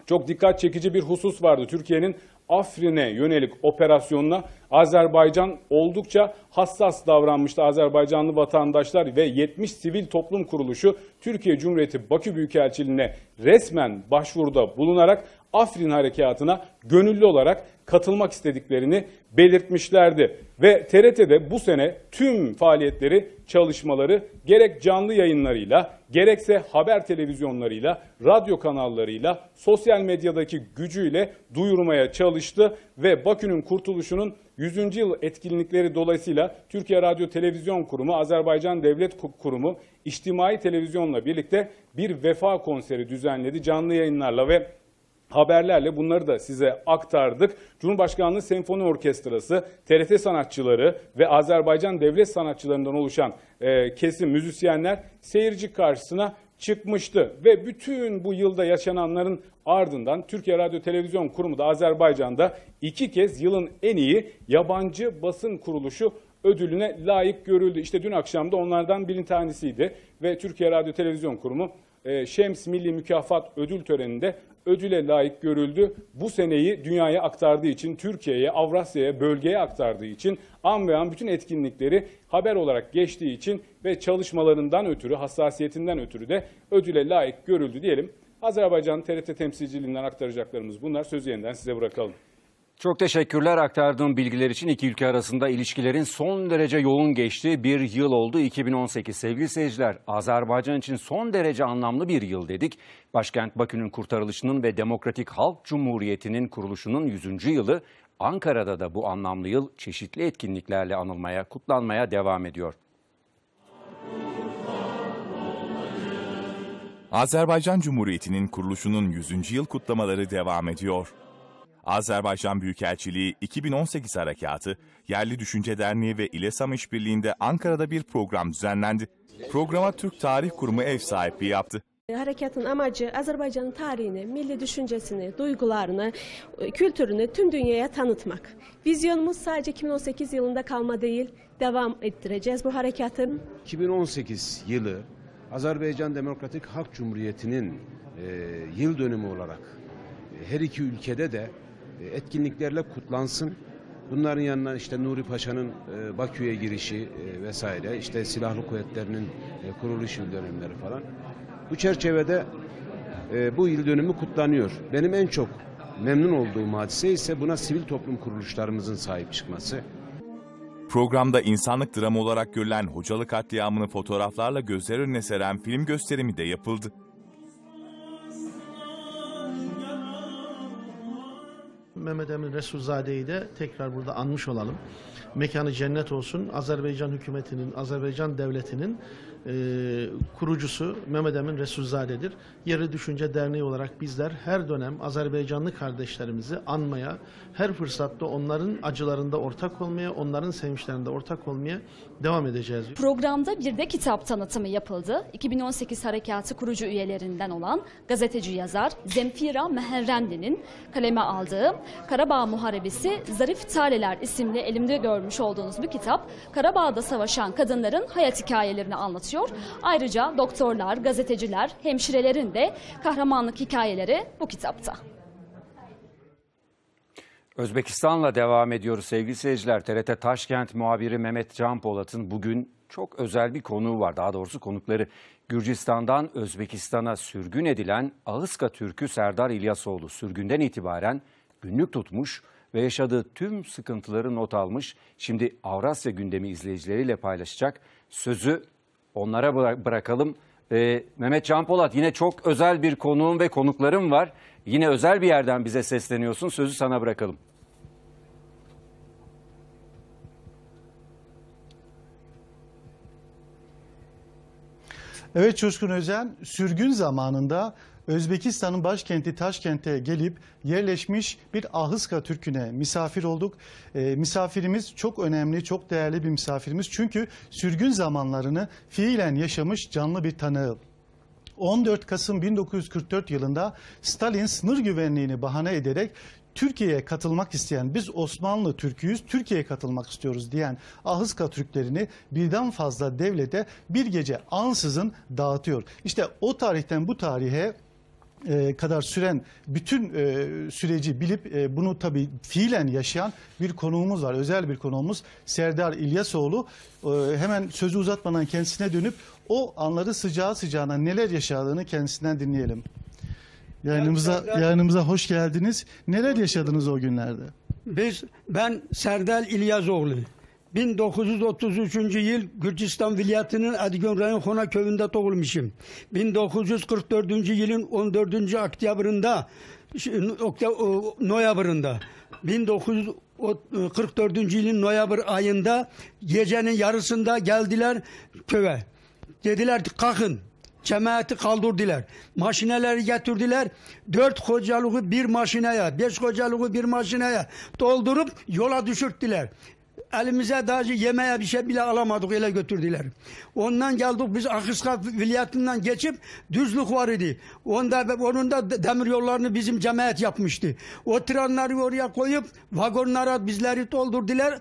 Çok dikkat çekici bir husus vardı. Türkiye'nin Afrin'e yönelik operasyonuna Azerbaycan oldukça hassas davranmıştı. Azerbaycanlı vatandaşlar ve 70 sivil toplum kuruluşu Türkiye Cumhuriyeti Bakü Büyükelçiliğine resmen başvuruda bulunarak Afrin harekatına gönüllü olarak katılmak istediklerini belirtmişlerdi. Ve TRT'de bu sene tüm faaliyetleri, çalışmaları gerek canlı yayınlarıyla, gerekse haber televizyonlarıyla, radyo kanallarıyla, sosyal medyadaki gücüyle duyurmaya çalıştı ve Bakü'nün kurtuluşunun 100. yıl etkinlikleri dolayısıyla Türkiye Radyo Televizyon Kurumu, Azerbaycan Devlet Kurumu, İçtimai Televizyon'la birlikte bir vefa konseri düzenledi canlı yayınlarla ve haberlerle bunları da size aktardık. Cumhurbaşkanlığı Senfoni Orkestrası, TRT sanatçıları ve Azerbaycan devlet sanatçılarından oluşan e, kesim müzisyenler seyirci karşısına çıkmıştı. Ve bütün bu yılda yaşananların ardından Türkiye Radyo Televizyon Kurumu da Azerbaycan'da iki kez yılın en iyi yabancı basın kuruluşu ödülüne layık görüldü. İşte dün akşam da onlardan bir tanesiydi ve Türkiye Radyo Televizyon Kurumu e, Şems Milli Mükafat ödül töreninde ödüle layık görüldü. Bu seneyi dünyaya aktardığı için, Türkiye'ye, Avrasya'ya, bölgeye aktardığı için, an ve an bütün etkinlikleri haber olarak geçtiği için ve çalışmalarından ötürü, hassasiyetinden ötürü de ödüle layık görüldü diyelim. Azerbaycan TRT temsilciliğinden aktaracaklarımız bunlar. Sözü yeniden size bırakalım. Çok teşekkürler aktardığım bilgiler için. iki ülke arasında ilişkilerin son derece yoğun geçtiği bir yıl oldu 2018. Sevgili seyirciler, Azerbaycan için son derece anlamlı bir yıl dedik. Başkent Bakü'nün kurtarılışının ve Demokratik Halk Cumhuriyeti'nin kuruluşunun 100. yılı Ankara'da da bu anlamlı yıl çeşitli etkinliklerle anılmaya, kutlanmaya devam ediyor. Azerbaycan Cumhuriyeti'nin kuruluşunun 100. yıl kutlamaları devam ediyor. Azerbaycan Büyükelçiliği 2018 Harekatı, Yerli Düşünce Derneği ve İLESAM İşbirliği'nde Ankara'da bir program düzenlendi. Programa Türk Tarih Kurumu ev sahipliği yaptı. Harekatın amacı Azerbaycan'ın tarihini, milli düşüncesini, duygularını, kültürünü tüm dünyaya tanıtmak. Vizyonumuz sadece 2018 yılında kalma değil, devam ettireceğiz bu harekatın. 2018 yılı Azerbaycan Demokratik Halk Cumhuriyeti'nin e, yıl dönümü olarak her iki ülkede de etkinliklerle kutlansın. Bunların yanına işte Nuri Paşa'nın e, Bakü'ye girişi e, vesaire, işte silahlı kuvvetlerinin e, kuruluş yıl dönümleri falan. Bu çerçevede bu yıl dönümü kutlanıyor. Benim en çok memnun olduğum hadise ise buna sivil toplum kuruluşlarımızın sahip çıkması. Programda insanlık dramı olarak görülen Hocalı katliamını fotoğraflarla gözler önüne seren film gösterimi de yapıldı. Mehmet Emin Resulzade'yi de tekrar burada anmış olalım. Mekanı cennet olsun. Azerbaycan hükümetinin, Azerbaycan devletinin e, kurucusu Mehmet Emin Resulzade'dir. Yerli Düşünce Derneği olarak bizler her dönem Azerbaycanlı kardeşlerimizi anmaya, her fırsatta onların acılarında ortak olmaya, onların sevinçlerinde ortak olmaya devam edeceğiz. Programda bir de kitap tanıtımı yapıldı. 2018 Harekatı kurucu üyelerinden olan gazeteci yazar Zemfira Meherrendi'nin kaleme aldığı Karabağ Muharebesi Zarif Taleler isimli elimde görmüş olduğunuz bu kitap Karabağ'da savaşan kadınların hayat hikayelerini anlatıyor. Ayrıca doktorlar, gazeteciler, hemşirelerin de kahramanlık hikayeleri bu kitapta. Özbekistan'la devam ediyoruz sevgili seyirciler. TRT Taşkent muhabiri Mehmet Can Polat'ın bugün çok özel bir konuğu var. Daha doğrusu konukları Gürcistan'dan Özbekistan'a sürgün edilen Ağızka Türk'ü Serdar İlyasoğlu sürgünden itibaren günlük tutmuş ve yaşadığı tüm sıkıntıları not almış. Şimdi Avrasya gündemi izleyicileriyle paylaşacak. Sözü onlara bıra- bırakalım. Ee, Mehmet Can Polat yine çok özel bir konuğum ve konuklarım var. Yine özel bir yerden bize sesleniyorsun. Sözü sana bırakalım. Evet Coşkun Özen sürgün zamanında Özbekistan'ın başkenti Taşkent'e gelip yerleşmiş bir Ahıska Türk'üne misafir olduk. Ee, misafirimiz çok önemli, çok değerli bir misafirimiz. Çünkü sürgün zamanlarını fiilen yaşamış canlı bir tanığı. 14 Kasım 1944 yılında Stalin sınır güvenliğini bahane ederek Türkiye'ye katılmak isteyen biz Osmanlı Türk'üyüz, Türkiye'ye katılmak istiyoruz diyen Ahıska Türklerini birden fazla devlete bir gece ansızın dağıtıyor. İşte o tarihten bu tarihe e, kadar süren bütün e, süreci bilip e, bunu tabii fiilen yaşayan bir konuğumuz var. Özel bir konuğumuz Serdar İlyasoğlu. E, hemen sözü uzatmadan kendisine dönüp o anları sıcağı sıcağına neler yaşadığını kendisinden dinleyelim. Yayınımıza, yayınımıza hoş geldiniz. Neler yaşadınız o günlerde? Biz, ben Serdal İlyazoğlu. 1933 yıl Gürcistan vilayetinin Adigön rayon Hona köyünde doğulmuşum. 1944 yılın 14. oktyabrında, noyabrında, 1944 yılın noyabr ayında gecenin yarısında geldiler köye. Dediler kalkın. Cemaati kaldırdılar. Maşineleri getirdiler. Dört kocalığı bir maşineye, beş kocalığı bir maşineye doldurup yola düşürttüler. Elimize daha yemeğe bir şey bile alamadık öyle götürdüler. Ondan geldik biz Akıska vilayetinden geçip düzlük var idi. Onda, onun da demir yollarını bizim cemaat yapmıştı. O trenleri oraya koyup vagonlara bizleri doldurdular.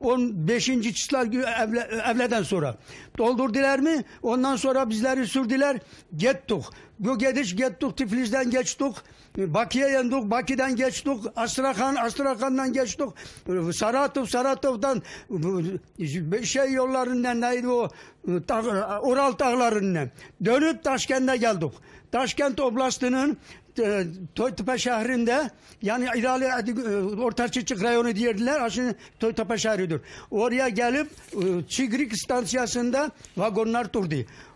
15. çıslar evle, evleden sonra. Doldurdular mı? Ondan sonra bizleri sürdüler. Gittik. Bu gidiş gittik Tiflis'ten geçtik. Bakü'ye yendik. Bakü'den geçtik. Astrakan, Astrakan'dan geçtik. Saratov, Saratov'dan şey yollarından neydi o? Ural dağlarından. Dönüp Taşkent'e geldik. Taşkent Oblastı'nın Toytepe şehrinde yani İrali e, Orta Çıçık rayonu diyerdiler. Aslında Toytepe şehridir. Oraya gelip e, Çigrik stansiyasında vagonlar durdu.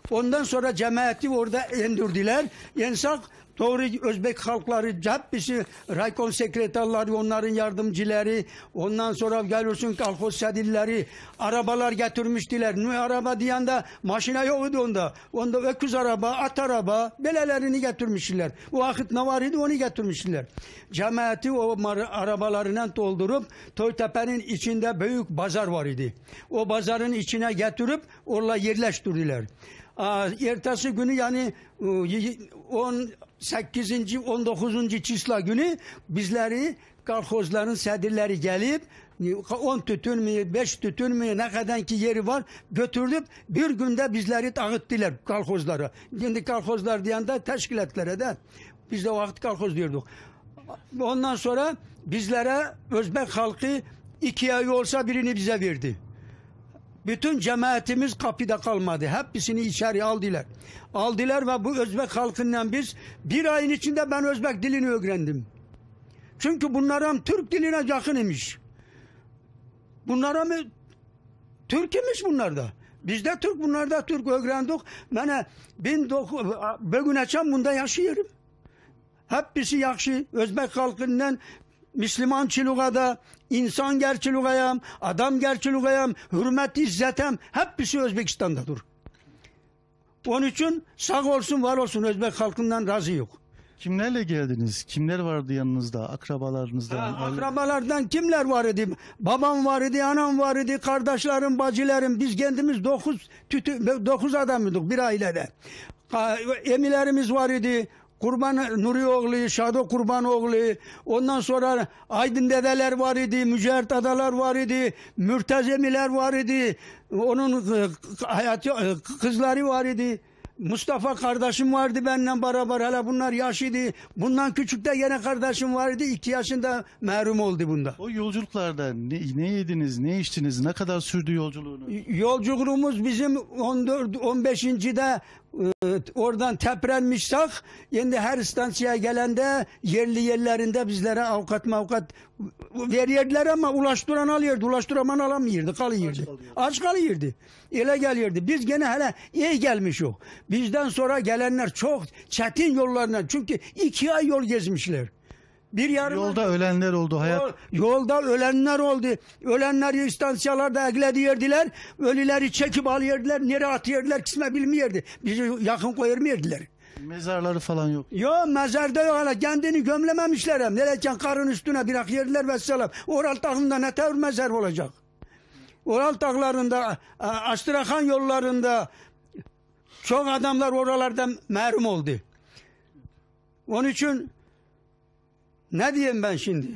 Ondan sonra cemaati orada indirdiler. Yensak Doğru Özbek halkları hepsi Raykon sekreterleri, onların yardımcıları, ondan sonra gelirsin kalkoz sedilleri, arabalar getirmiştiler. Ne araba diyen de maşine yoktu onda. Onda öküz araba, at araba, belelerini getirmişler. O vakit ne var idi onu getirmişler. Cemaati o arabalarından doldurup Toytepe'nin içinde büyük pazar var idi. O pazarın içine getirip orada yerleştirdiler. Ertesi günü yani 8-ci, 19-cu çisla günü bizləri kolxozların sədirləri gəlib 10 tütünmü, 5 tütünmü, nə qədər ki yeri var, götürülüb bir gündə bizləri dağıtdılar kolxozlara. İndi kolxozlar deyəndə təşkilatlara hə da biz də o vaxt kolxoz deyirdik. Ondan sonra bizlərə Özbək xalqı ikiyə olsa birini bizə verdi. Bütün cemaatimiz kapıda kalmadı. Hepsini içeri aldılar. Aldılar ve bu Özbek halkından biz bir ayın içinde ben Özbek dilini öğrendim. Çünkü bunlara Türk diline yakın imiş. Bunlara mı Türk imiş bunlar da. Biz de Türk, bunlar da Türk öğrendik. Ben bugün açam bunda yaşıyorum. Hepsi yakşı. Özbek halkından Müslümançılığa da, insan gerçiliğe, adam gerçiliğe, hürmet, izzetem hepsi Özbekistan'dadır. Onun için sağ olsun, var olsun Özbek halkından razı yok. Kimlerle geldiniz? Kimler vardı yanınızda? Akrabalarınızdan? Ha, akrabalardan kimler var idi? Babam var idi, anam var idi, kardeşlerim, bacılarım. Biz kendimiz dokuz, tütü, dokuz adamıydık bir ailede. Emilerimiz var idi. Kurban Nurioğlu, Şado Kurbanoğlu, ondan sonra Aydın dedeler var idi, Mücahit adalar var idi, Mürtezemiler var idi, onun e, hayatı e, kızları var idi. Mustafa kardeşim vardı benimle beraber hala bunlar yaşıydı. Bundan küçük de yine kardeşim vardı. iki yaşında merhum oldu bunda. O yolculuklarda ne, ne yediniz, ne içtiniz, ne kadar sürdü yolculuğunuz? Yolculuğumuz bizim 14 15. de oradan teprenmişsek şimdi her istansiyaya gelende yerli yerlerinde bizlere avukat mavukat veriyordular ama ulaştıran alıyordu. Ulaştıraman alamıyordu, kalıyordu. Aç kalıyordu. Öyle geliyordu. Biz gene hele iyi gelmiş o. Bizden sonra gelenler çok çetin yollarından. Çünkü iki ay yol gezmişler. Bir yarım Yolda ölenler oldu, hayat Yol- yolda ölenler oldu. Ölenleri istansiyalarda eglediyordular. Ölüleri çekip alıyordular. Nereye atıyordular kısme bilmiyordu. Bizi yakın koyurmuyordular. mezarları falan yok. Yo mezarda yok hala kendini gömlememişler hem. Nereden karın üstüne bırakıyordular ve selam. Oral dağında ne tevr mezar olacak? Oral dağlarında, e, Astrakan yollarında çok adamlar oralardan merhum oldu. Onun için ne diyeyim ben şimdi?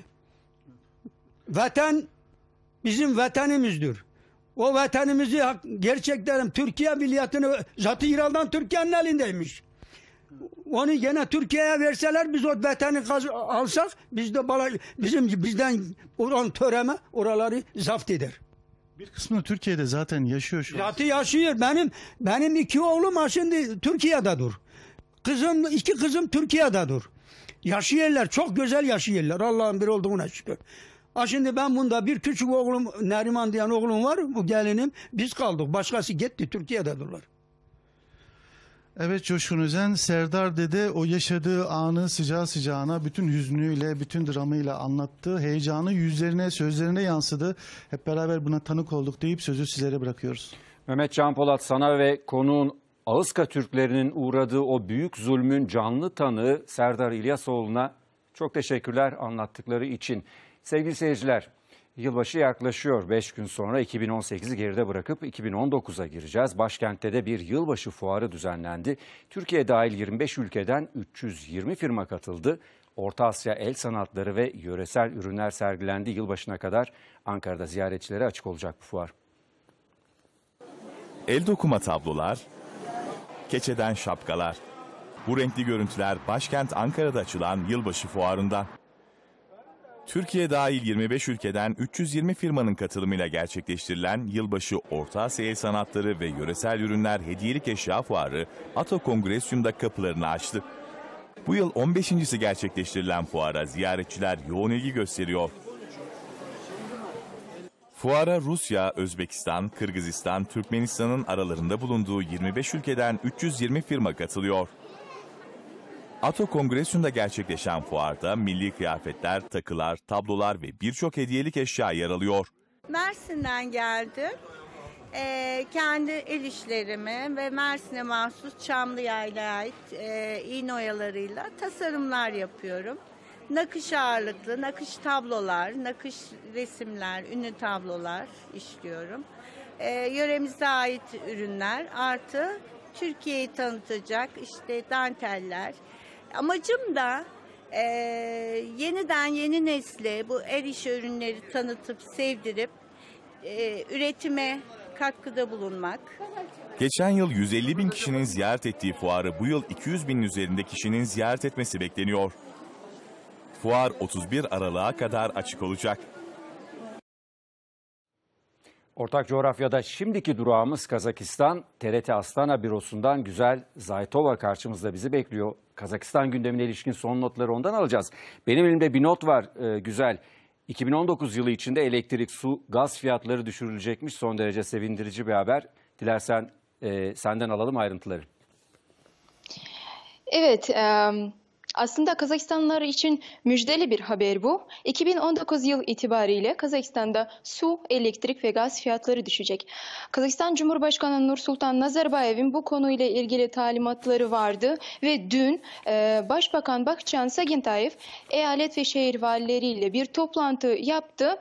Vatan bizim vatanımızdır. O vatanımızı gerçekten Türkiye milliyetini zaten İran'dan Türkiye'nin elindeymiş. Onu gene Türkiye'ye verseler biz o vatanı alsak biz de bala, bizim bizden olan töreme oraları zapt eder. Bir kısmı Türkiye'de zaten yaşıyor şu. Zaten yaşıyor. Benim benim iki oğlum şimdi Türkiye'dedir. Kızım iki kızım Türkiye'dedir. Yaşıyorlar. Çok güzel yaşıyorlar. Allah'ın bir olduğuna şükür. Ha şimdi ben bunda bir küçük oğlum Neriman diyen oğlum var. Bu gelinim. Biz kaldık. Başkası gitti. Türkiye'dedirler. Evet Coşkun Özen, Serdar Dede o yaşadığı anı sıcağı sıcağına bütün hüznüyle, bütün dramıyla anlattı. Heyecanı yüzlerine, sözlerine yansıdı. Hep beraber buna tanık olduk deyip sözü sizlere bırakıyoruz. Mehmet Can Polat sana ve konuğun Ağızka Türklerinin uğradığı o büyük zulmün canlı tanığı Serdar İlyasoğlu'na çok teşekkürler anlattıkları için. Sevgili seyirciler, yılbaşı yaklaşıyor. 5 gün sonra 2018'i geride bırakıp 2019'a gireceğiz. Başkentte de bir yılbaşı fuarı düzenlendi. Türkiye dahil 25 ülkeden 320 firma katıldı. Orta Asya el sanatları ve yöresel ürünler sergilendi. Yılbaşına kadar Ankara'da ziyaretçilere açık olacak bu fuar. El dokuma tablolar, keçeden şapkalar. Bu renkli görüntüler başkent Ankara'da açılan yılbaşı fuarından. Türkiye dahil 25 ülkeden 320 firmanın katılımıyla gerçekleştirilen yılbaşı Orta Asya Sanatları ve Yöresel Ürünler Hediyelik Eşya Fuarı Ato Kongresyum'da kapılarını açtı. Bu yıl 15.si gerçekleştirilen fuara ziyaretçiler yoğun ilgi gösteriyor. Fuara Rusya, Özbekistan, Kırgızistan, Türkmenistan'ın aralarında bulunduğu 25 ülkeden 320 firma katılıyor. Ato Kongresyum'da gerçekleşen fuarda milli kıyafetler, takılar, tablolar ve birçok hediyelik eşya yer alıyor. Mersin'den geldim. Ee, kendi el işlerimi ve Mersin'e mahsus Çamlıya'ya ait e, iğne oyalarıyla tasarımlar yapıyorum. Nakış ağırlıklı, nakış tablolar, nakış resimler, ünlü tablolar işliyorum. Ee, yöremize ait ürünler artı Türkiye'yi tanıtacak işte danteller. Amacım da e, yeniden yeni nesle bu el işi ürünleri tanıtıp sevdirip e, üretime katkıda bulunmak. Geçen yıl 150 bin kişinin ziyaret ettiği fuarı bu yıl 200 binin üzerinde kişinin ziyaret etmesi bekleniyor. Fuar 31 Aralık'a kadar açık olacak. Ortak coğrafyada şimdiki durağımız Kazakistan. TRT Astana bürosundan Güzel Zaytova karşımızda bizi bekliyor. Kazakistan gündemine ilişkin son notları ondan alacağız. Benim elimde bir not var e, Güzel. 2019 yılı içinde elektrik, su, gaz fiyatları düşürülecekmiş. Son derece sevindirici bir haber. Dilersen e, senden alalım ayrıntıları. Evet, e, aslında Kazakistanlılar için müjdeli bir haber bu. 2019 yıl itibariyle Kazakistan'da su, elektrik ve gaz fiyatları düşecek. Kazakistan Cumhurbaşkanı Nursultan Nazarbayev'in bu konuyla ilgili talimatları vardı ve dün e, Başbakan Bakçan Sagintayev eyalet ve şehir valileriyle bir toplantı yaptı.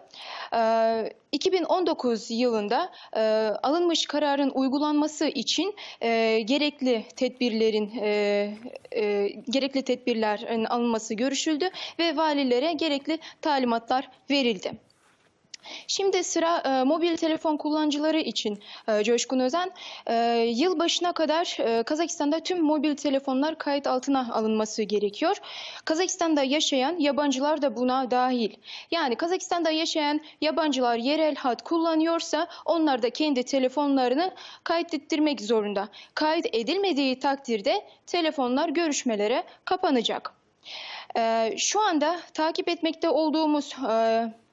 E, 2019 yılında e, alınmış kararın uygulanması için e, gerekli tedbirlerin e, e, gerekli tedbirlerin alınması görüşüldü ve valilere gerekli talimatlar verildi. Şimdi sıra e, mobil telefon kullanıcıları için e, Coşkun Özen. E, yıl başına kadar e, Kazakistan'da tüm mobil telefonlar kayıt altına alınması gerekiyor. Kazakistan'da yaşayan yabancılar da buna dahil. Yani Kazakistan'da yaşayan yabancılar yerel hat kullanıyorsa onlar da kendi telefonlarını kaydettirmek zorunda. Kayıt edilmediği takdirde telefonlar görüşmelere kapanacak. E, şu anda takip etmekte olduğumuz... E,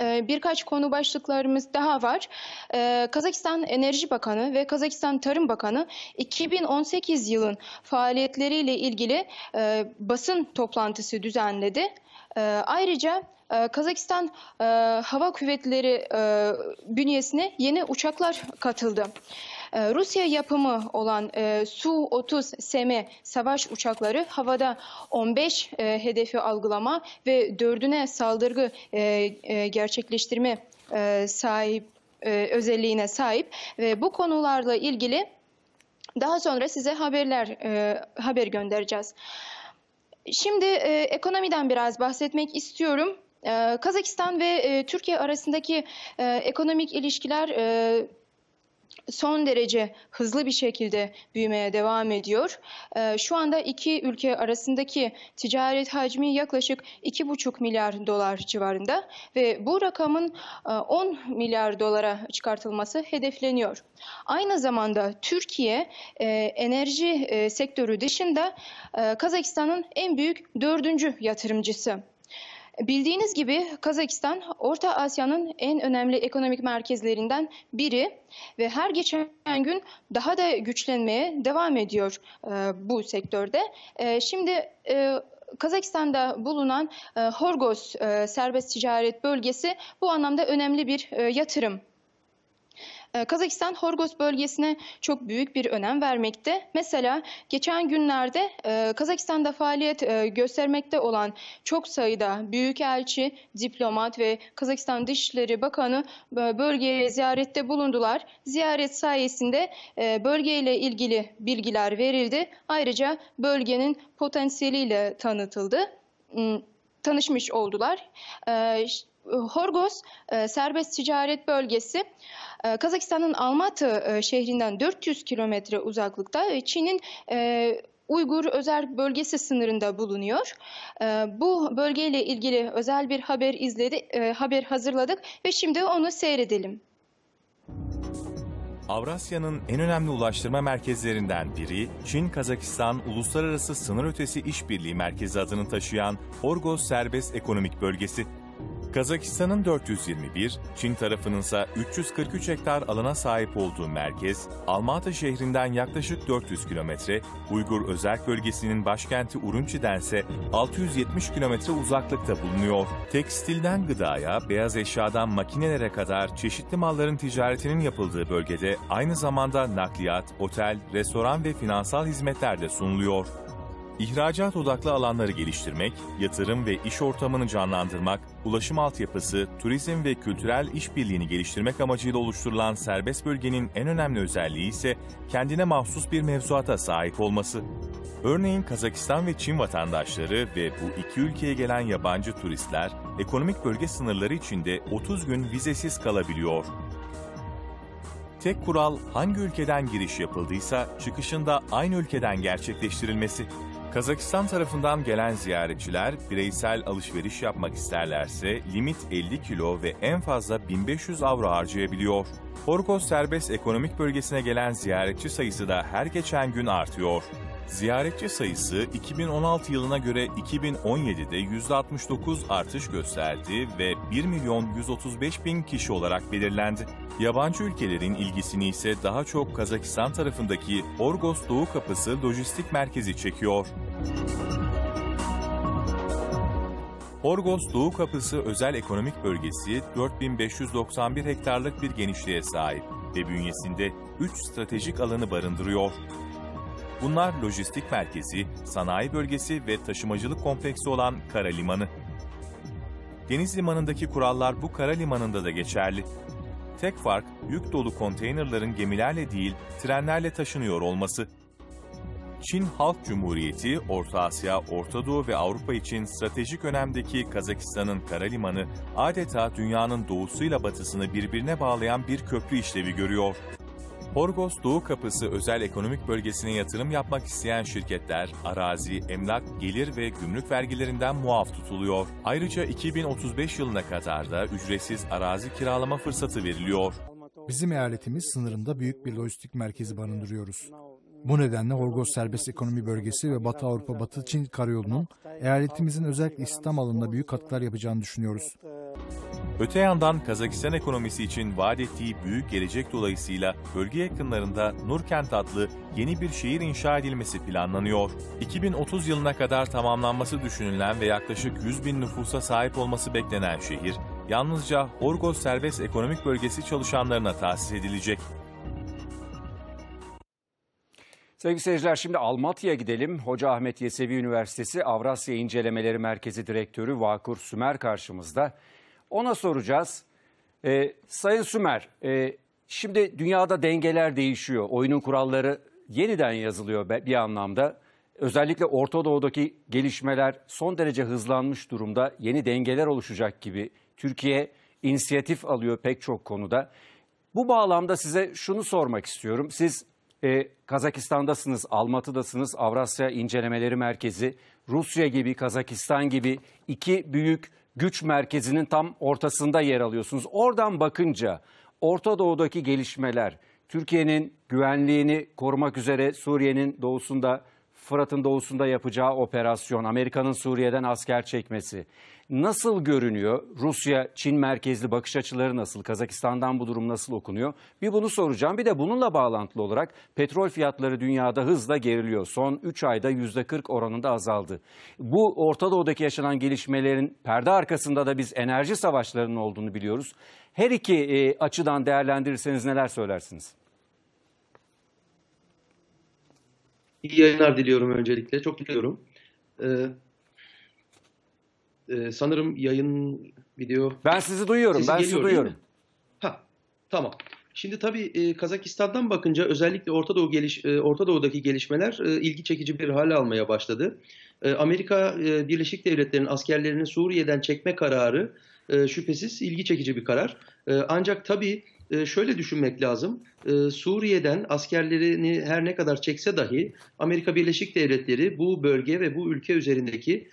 birkaç konu başlıklarımız daha var. Ee, Kazakistan Enerji Bakanı ve Kazakistan Tarım Bakanı 2018 yılın faaliyetleriyle ilgili e, basın toplantısı düzenledi. Ee, ayrıca e, Kazakistan e, Hava Kuvvetleri bünyesine yeni uçaklar katıldı. Ee, Rusya yapımı olan e, Su-30SM savaş uçakları havada 15 e, hedefi algılama ve 4'üne saldırı e, gerçekleştirme sahip özelliğine sahip ve bu konularla ilgili daha sonra size haberler haber göndereceğiz. Şimdi ekonomiden biraz bahsetmek istiyorum. Kazakistan ve Türkiye arasındaki ekonomik ilişkiler son derece hızlı bir şekilde büyümeye devam ediyor. Ee, şu anda iki ülke arasındaki ticaret hacmi yaklaşık 2,5 milyar dolar civarında ve bu rakamın 10 e, milyar dolara çıkartılması hedefleniyor. Aynı zamanda Türkiye e, enerji e, sektörü dışında Kazakistan'ın en büyük dördüncü yatırımcısı. Bildiğiniz gibi Kazakistan Orta Asya'nın en önemli ekonomik merkezlerinden biri ve her geçen gün daha da güçlenmeye devam ediyor e, bu sektörde. E, şimdi e, Kazakistan'da bulunan e, Horgos e, serbest ticaret bölgesi bu anlamda önemli bir e, yatırım Kazakistan Horgos bölgesine çok büyük bir önem vermekte. Mesela geçen günlerde e, Kazakistan'da faaliyet e, göstermekte olan çok sayıda büyükelçi, diplomat ve Kazakistan Dışişleri Bakanı e, bölgeye ziyarette bulundular. Ziyaret sayesinde bölgeyle ilgili bilgiler verildi. Ayrıca bölgenin potansiyeliyle tanıtıldı hmm, tanışmış oldular. Horgos serbest ticaret bölgesi ee, Kazakistan'ın Almatı e, şehrinden 400 kilometre uzaklıkta e, Çin'in e, Uygur özel bölgesi sınırında bulunuyor. Bu bölgeyle ilgili özel bir haber izledi, haber hazırladık ve şimdi onu seyredelim. Avrasya'nın en önemli ulaştırma merkezlerinden biri, Çin-Kazakistan Uluslararası Sınır Ötesi İşbirliği Merkezi adını taşıyan Horgos Serbest Ekonomik Bölgesi. Kazakistan'ın 421, Çin tarafının ise 343 hektar alana sahip olduğu merkez, Almatı şehrinden yaklaşık 400 kilometre, Uygur Özerk Bölgesi'nin başkenti Urumçi'den ise 670 kilometre uzaklıkta bulunuyor. Tekstilden gıdaya, beyaz eşyadan makinelere kadar çeşitli malların ticaretinin yapıldığı bölgede aynı zamanda nakliyat, otel, restoran ve finansal hizmetler de sunuluyor. İhracat odaklı alanları geliştirmek, yatırım ve iş ortamını canlandırmak, ulaşım altyapısı, turizm ve kültürel işbirliğini geliştirmek amacıyla oluşturulan serbest bölgenin en önemli özelliği ise kendine mahsus bir mevzuata sahip olması. Örneğin Kazakistan ve Çin vatandaşları ve bu iki ülkeye gelen yabancı turistler ekonomik bölge sınırları içinde 30 gün vizesiz kalabiliyor. Tek kural hangi ülkeden giriş yapıldıysa çıkışında aynı ülkeden gerçekleştirilmesi. Kazakistan tarafından gelen ziyaretçiler bireysel alışveriş yapmak isterlerse limit 50 kilo ve en fazla 1500 avro harcayabiliyor. Horkos serbest ekonomik bölgesine gelen ziyaretçi sayısı da her geçen gün artıyor. Ziyaretçi sayısı 2016 yılına göre 2017'de %69 artış gösterdi ve 1 milyon 135 bin kişi olarak belirlendi. Yabancı ülkelerin ilgisini ise daha çok Kazakistan tarafındaki Orgos Doğu Kapısı Lojistik Merkezi çekiyor. Orgos Doğu Kapısı Özel Ekonomik Bölgesi 4591 hektarlık bir genişliğe sahip ve bünyesinde 3 stratejik alanı barındırıyor. Bunlar lojistik merkezi, sanayi bölgesi ve taşımacılık kompleksi olan Kara Limanı. Deniz limanındaki kurallar bu kara limanında da geçerli. Tek fark yük dolu konteynerların gemilerle değil trenlerle taşınıyor olması. Çin Halk Cumhuriyeti, Orta Asya, Orta Doğu ve Avrupa için stratejik önemdeki Kazakistan'ın kara limanı adeta dünyanın doğusuyla batısını birbirine bağlayan bir köprü işlevi görüyor. Horgos Doğu Kapısı özel ekonomik bölgesine yatırım yapmak isteyen şirketler, arazi, emlak, gelir ve gümrük vergilerinden muaf tutuluyor. Ayrıca 2035 yılına kadar da ücretsiz arazi kiralama fırsatı veriliyor. Bizim eyaletimiz sınırında büyük bir lojistik merkezi barındırıyoruz. Bu nedenle Horgos Serbest Ekonomi Bölgesi ve Batı Avrupa Batı Çin Karayolu'nun eyaletimizin özellikle istihdam alanında büyük katkılar yapacağını düşünüyoruz. Öte yandan Kazakistan ekonomisi için vaat ettiği büyük gelecek dolayısıyla bölge yakınlarında Nurkent adlı yeni bir şehir inşa edilmesi planlanıyor. 2030 yılına kadar tamamlanması düşünülen ve yaklaşık 100 bin nüfusa sahip olması beklenen şehir, yalnızca Horgos Serbest Ekonomik Bölgesi çalışanlarına tahsis edilecek. Sevgili seyirciler şimdi Almatya'ya gidelim. Hoca Ahmet Yesevi Üniversitesi Avrasya İncelemeleri Merkezi Direktörü Vakur Sümer karşımızda. Ona soracağız. Ee, Sayın Sümer, e, şimdi dünyada dengeler değişiyor. Oyunun kuralları yeniden yazılıyor bir anlamda. Özellikle Orta Doğu'daki gelişmeler son derece hızlanmış durumda. Yeni dengeler oluşacak gibi. Türkiye inisiyatif alıyor pek çok konuda. Bu bağlamda size şunu sormak istiyorum. Siz e, Kazakistan'dasınız, Almatı'dasınız, Avrasya İncelemeleri Merkezi, Rusya gibi, Kazakistan gibi iki büyük güç merkezinin tam ortasında yer alıyorsunuz. Oradan bakınca Orta Doğu'daki gelişmeler, Türkiye'nin güvenliğini korumak üzere Suriye'nin doğusunda, Fırat'ın doğusunda yapacağı operasyon, Amerika'nın Suriye'den asker çekmesi nasıl görünüyor? Rusya, Çin merkezli bakış açıları nasıl? Kazakistan'dan bu durum nasıl okunuyor? Bir bunu soracağım. Bir de bununla bağlantılı olarak petrol fiyatları dünyada hızla geriliyor. Son 3 ayda %40 oranında azaldı. Bu Orta Doğu'daki yaşanan gelişmelerin perde arkasında da biz enerji savaşlarının olduğunu biliyoruz. Her iki e, açıdan değerlendirirseniz neler söylersiniz? İyi yayınlar diliyorum öncelikle. Çok diliyorum. Ee, e, sanırım yayın video... Ben sizi duyuyorum. Sesi ben geliyor, sizi duyuyorum. Ha, tamam. Şimdi tabii e, Kazakistan'dan bakınca özellikle Orta Doğu geliş, e, Orta Doğu'daki gelişmeler e, ilgi çekici bir hale almaya başladı. E, Amerika e, Birleşik Devletleri'nin askerlerini Suriye'den çekme kararı e, şüphesiz ilgi çekici bir karar. E, ancak tabii e, şöyle düşünmek lazım. E, Suriye'den askerlerini her ne kadar çekse dahi Amerika Birleşik Devletleri bu bölge ve bu ülke üzerindeki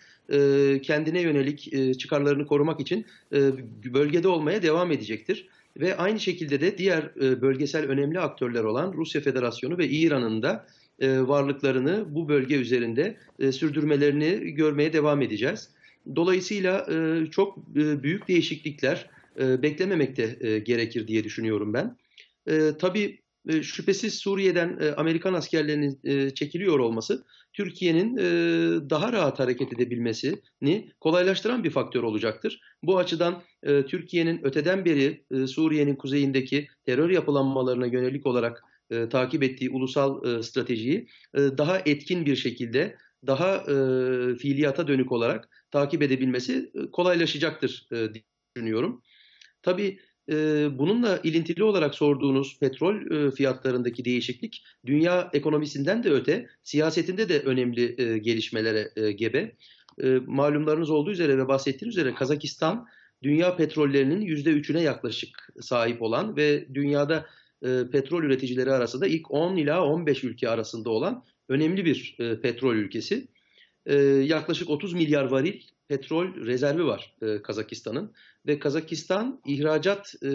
kendine yönelik e, çıkarlarını korumak için e, bölgede olmaya devam edecektir. Ve aynı şekilde de diğer e, bölgesel önemli aktörler olan Rusya Federasyonu ve İran'ın da e, varlıklarını bu bölge üzerinde e, sürdürmelerini görmeye devam edeceğiz. Dolayısıyla e, çok e, büyük değişiklikler e, beklememek de e, gerekir diye düşünüyorum ben. E, tabii e, şüphesiz Suriye'den e, Amerikan askerlerinin e, çekiliyor olması Türkiye'nin e, daha rahat hareket edebilmesini kolaylaştıran bir faktör olacaktır. Bu açıdan e, Türkiye'nin öteden beri e, Suriye'nin kuzeyindeki terör yapılanmalarına yönelik olarak e, takip ettiği ulusal e, stratejiyi e, daha etkin bir şekilde, daha e, fiiliyata dönük olarak takip edebilmesi e, kolaylaşacaktır e, düşünüyorum. Tabii bununla ilintili olarak sorduğunuz petrol e, fiyatlarındaki değişiklik dünya ekonomisinden de öte siyasetinde de önemli e, gelişmelere e, gebe. Malumlarınız olduğu üzere ve bahsettiğiniz üzere Kazakistan dünya petrollerinin %3'üne yaklaşık sahip olan ve dünyada petrol üreticileri arasında ilk 10 ila 15 ülke arasında olan önemli bir petrol ülkesi. Yaklaşık 30 milyar varil petrol rezervi var e, Kazakistan'ın ve Kazakistan ihracat e,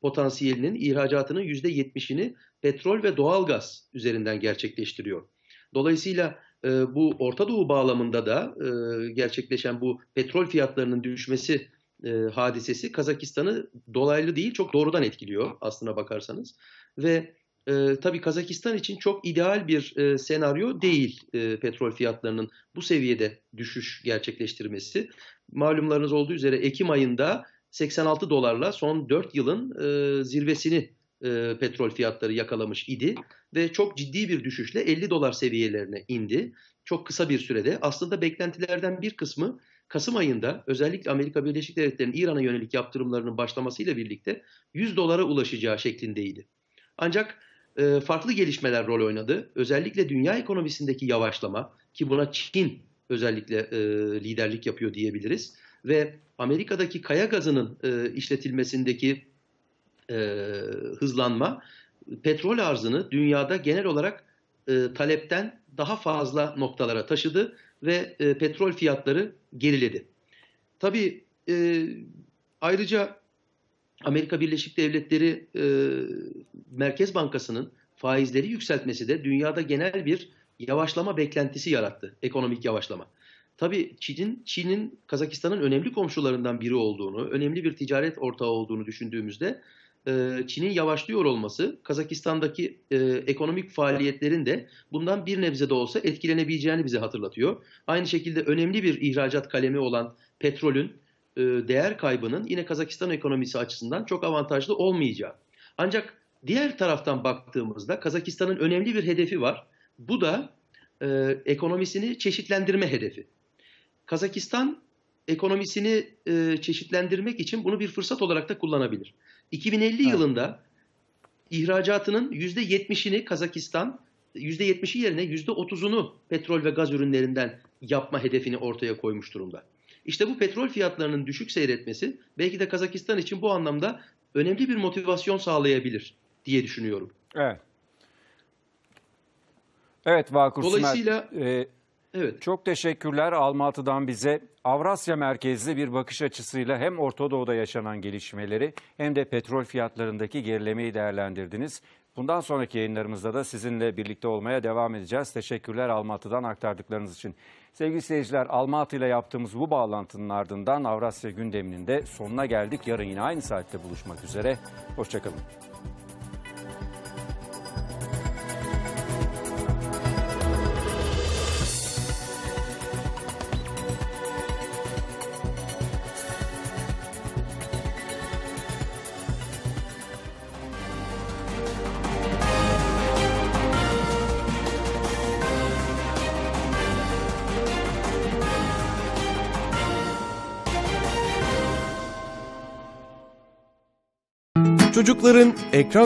potansiyelinin ihracatının %70'ini petrol ve doğalgaz üzerinden gerçekleştiriyor. Dolayısıyla e, bu Orta Doğu bağlamında da e, gerçekleşen bu petrol fiyatlarının düşmesi e, hadisesi Kazakistan'ı dolaylı değil çok doğrudan etkiliyor aslına bakarsanız ve e, tabii Kazakistan için çok ideal bir e, senaryo değil e, petrol fiyatlarının bu seviyede düşüş gerçekleştirmesi. Malumlarınız olduğu üzere Ekim ayında 86 dolarla son 4 yılın e, zirvesini e, petrol fiyatları yakalamış idi ve çok ciddi bir düşüşle 50 dolar seviyelerine indi. Çok kısa bir sürede. Aslında beklentilerden bir kısmı Kasım ayında özellikle Amerika Birleşik Devletleri'nin İran'a yönelik yaptırımlarının başlamasıyla birlikte 100 dolara ulaşacağı şeklindeydi. Ancak e, farklı gelişmeler rol oynadı. Özellikle dünya ekonomisindeki yavaşlama ki buna Çin özellikle e, liderlik yapıyor diyebiliriz ve Amerika'daki kaya gazının e, işletilmesindeki hızlanma petrol arzını dünyada genel olarak talepten daha fazla noktalara taşıdı ve petrol fiyatları geriledi. Tabii ayrıca Amerika Birleşik Devletleri e, Merkez Bankası'nın faizleri yükseltmesi de dünyada genel bir yavaşlama beklentisi yarattı. Ekonomik yavaşlama. Tabii Çin'in Çin'in Kazakistan'ın önemli komşularından biri olduğunu, önemli bir ticaret ortağı olduğunu düşündüğümüzde e, Çin'in yavaşlıyor olması Kazakistan'daki e, ekonomik faaliyetlerin de bundan bir nebze de olsa etkilenebileceğini bize hatırlatıyor. Aynı şekilde önemli bir ihracat kalemi olan petrolün e, değer kaybının yine Kazakistan ekonomisi açısından çok avantajlı olmayacağı. Ancak diğer taraftan baktığımızda Kazakistan'ın önemli bir hedefi var. Bu da e, ekonomisini çeşitlendirme hedefi. Kazakistan ekonomisini e, çeşitlendirmek için bunu bir fırsat olarak da kullanabilir. 2050 evet. yılında ihracatının %70'ini Kazakistan, %70'i yerine %30'unu petrol ve gaz ürünlerinden yapma hedefini ortaya koymuş durumda. İşte bu petrol fiyatlarının düşük seyretmesi belki de Kazakistan için bu anlamda önemli bir motivasyon sağlayabilir diye düşünüyorum. Evet. Evet Vakur Dolayısıyla Sümer, e, evet. çok teşekkürler Almatı'dan bize Avrasya merkezli bir bakış açısıyla hem Orta Doğu'da yaşanan gelişmeleri hem de petrol fiyatlarındaki gerilemeyi değerlendirdiniz. Bundan sonraki yayınlarımızda da sizinle birlikte olmaya devam edeceğiz. Teşekkürler Almatı'dan aktardıklarınız için. Sevgili seyirciler Almatı ile yaptığımız bu bağlantının ardından Avrasya gündeminin de sonuna geldik. Yarın yine aynı saatte buluşmak üzere. Hoşçakalın. Çocukların ekran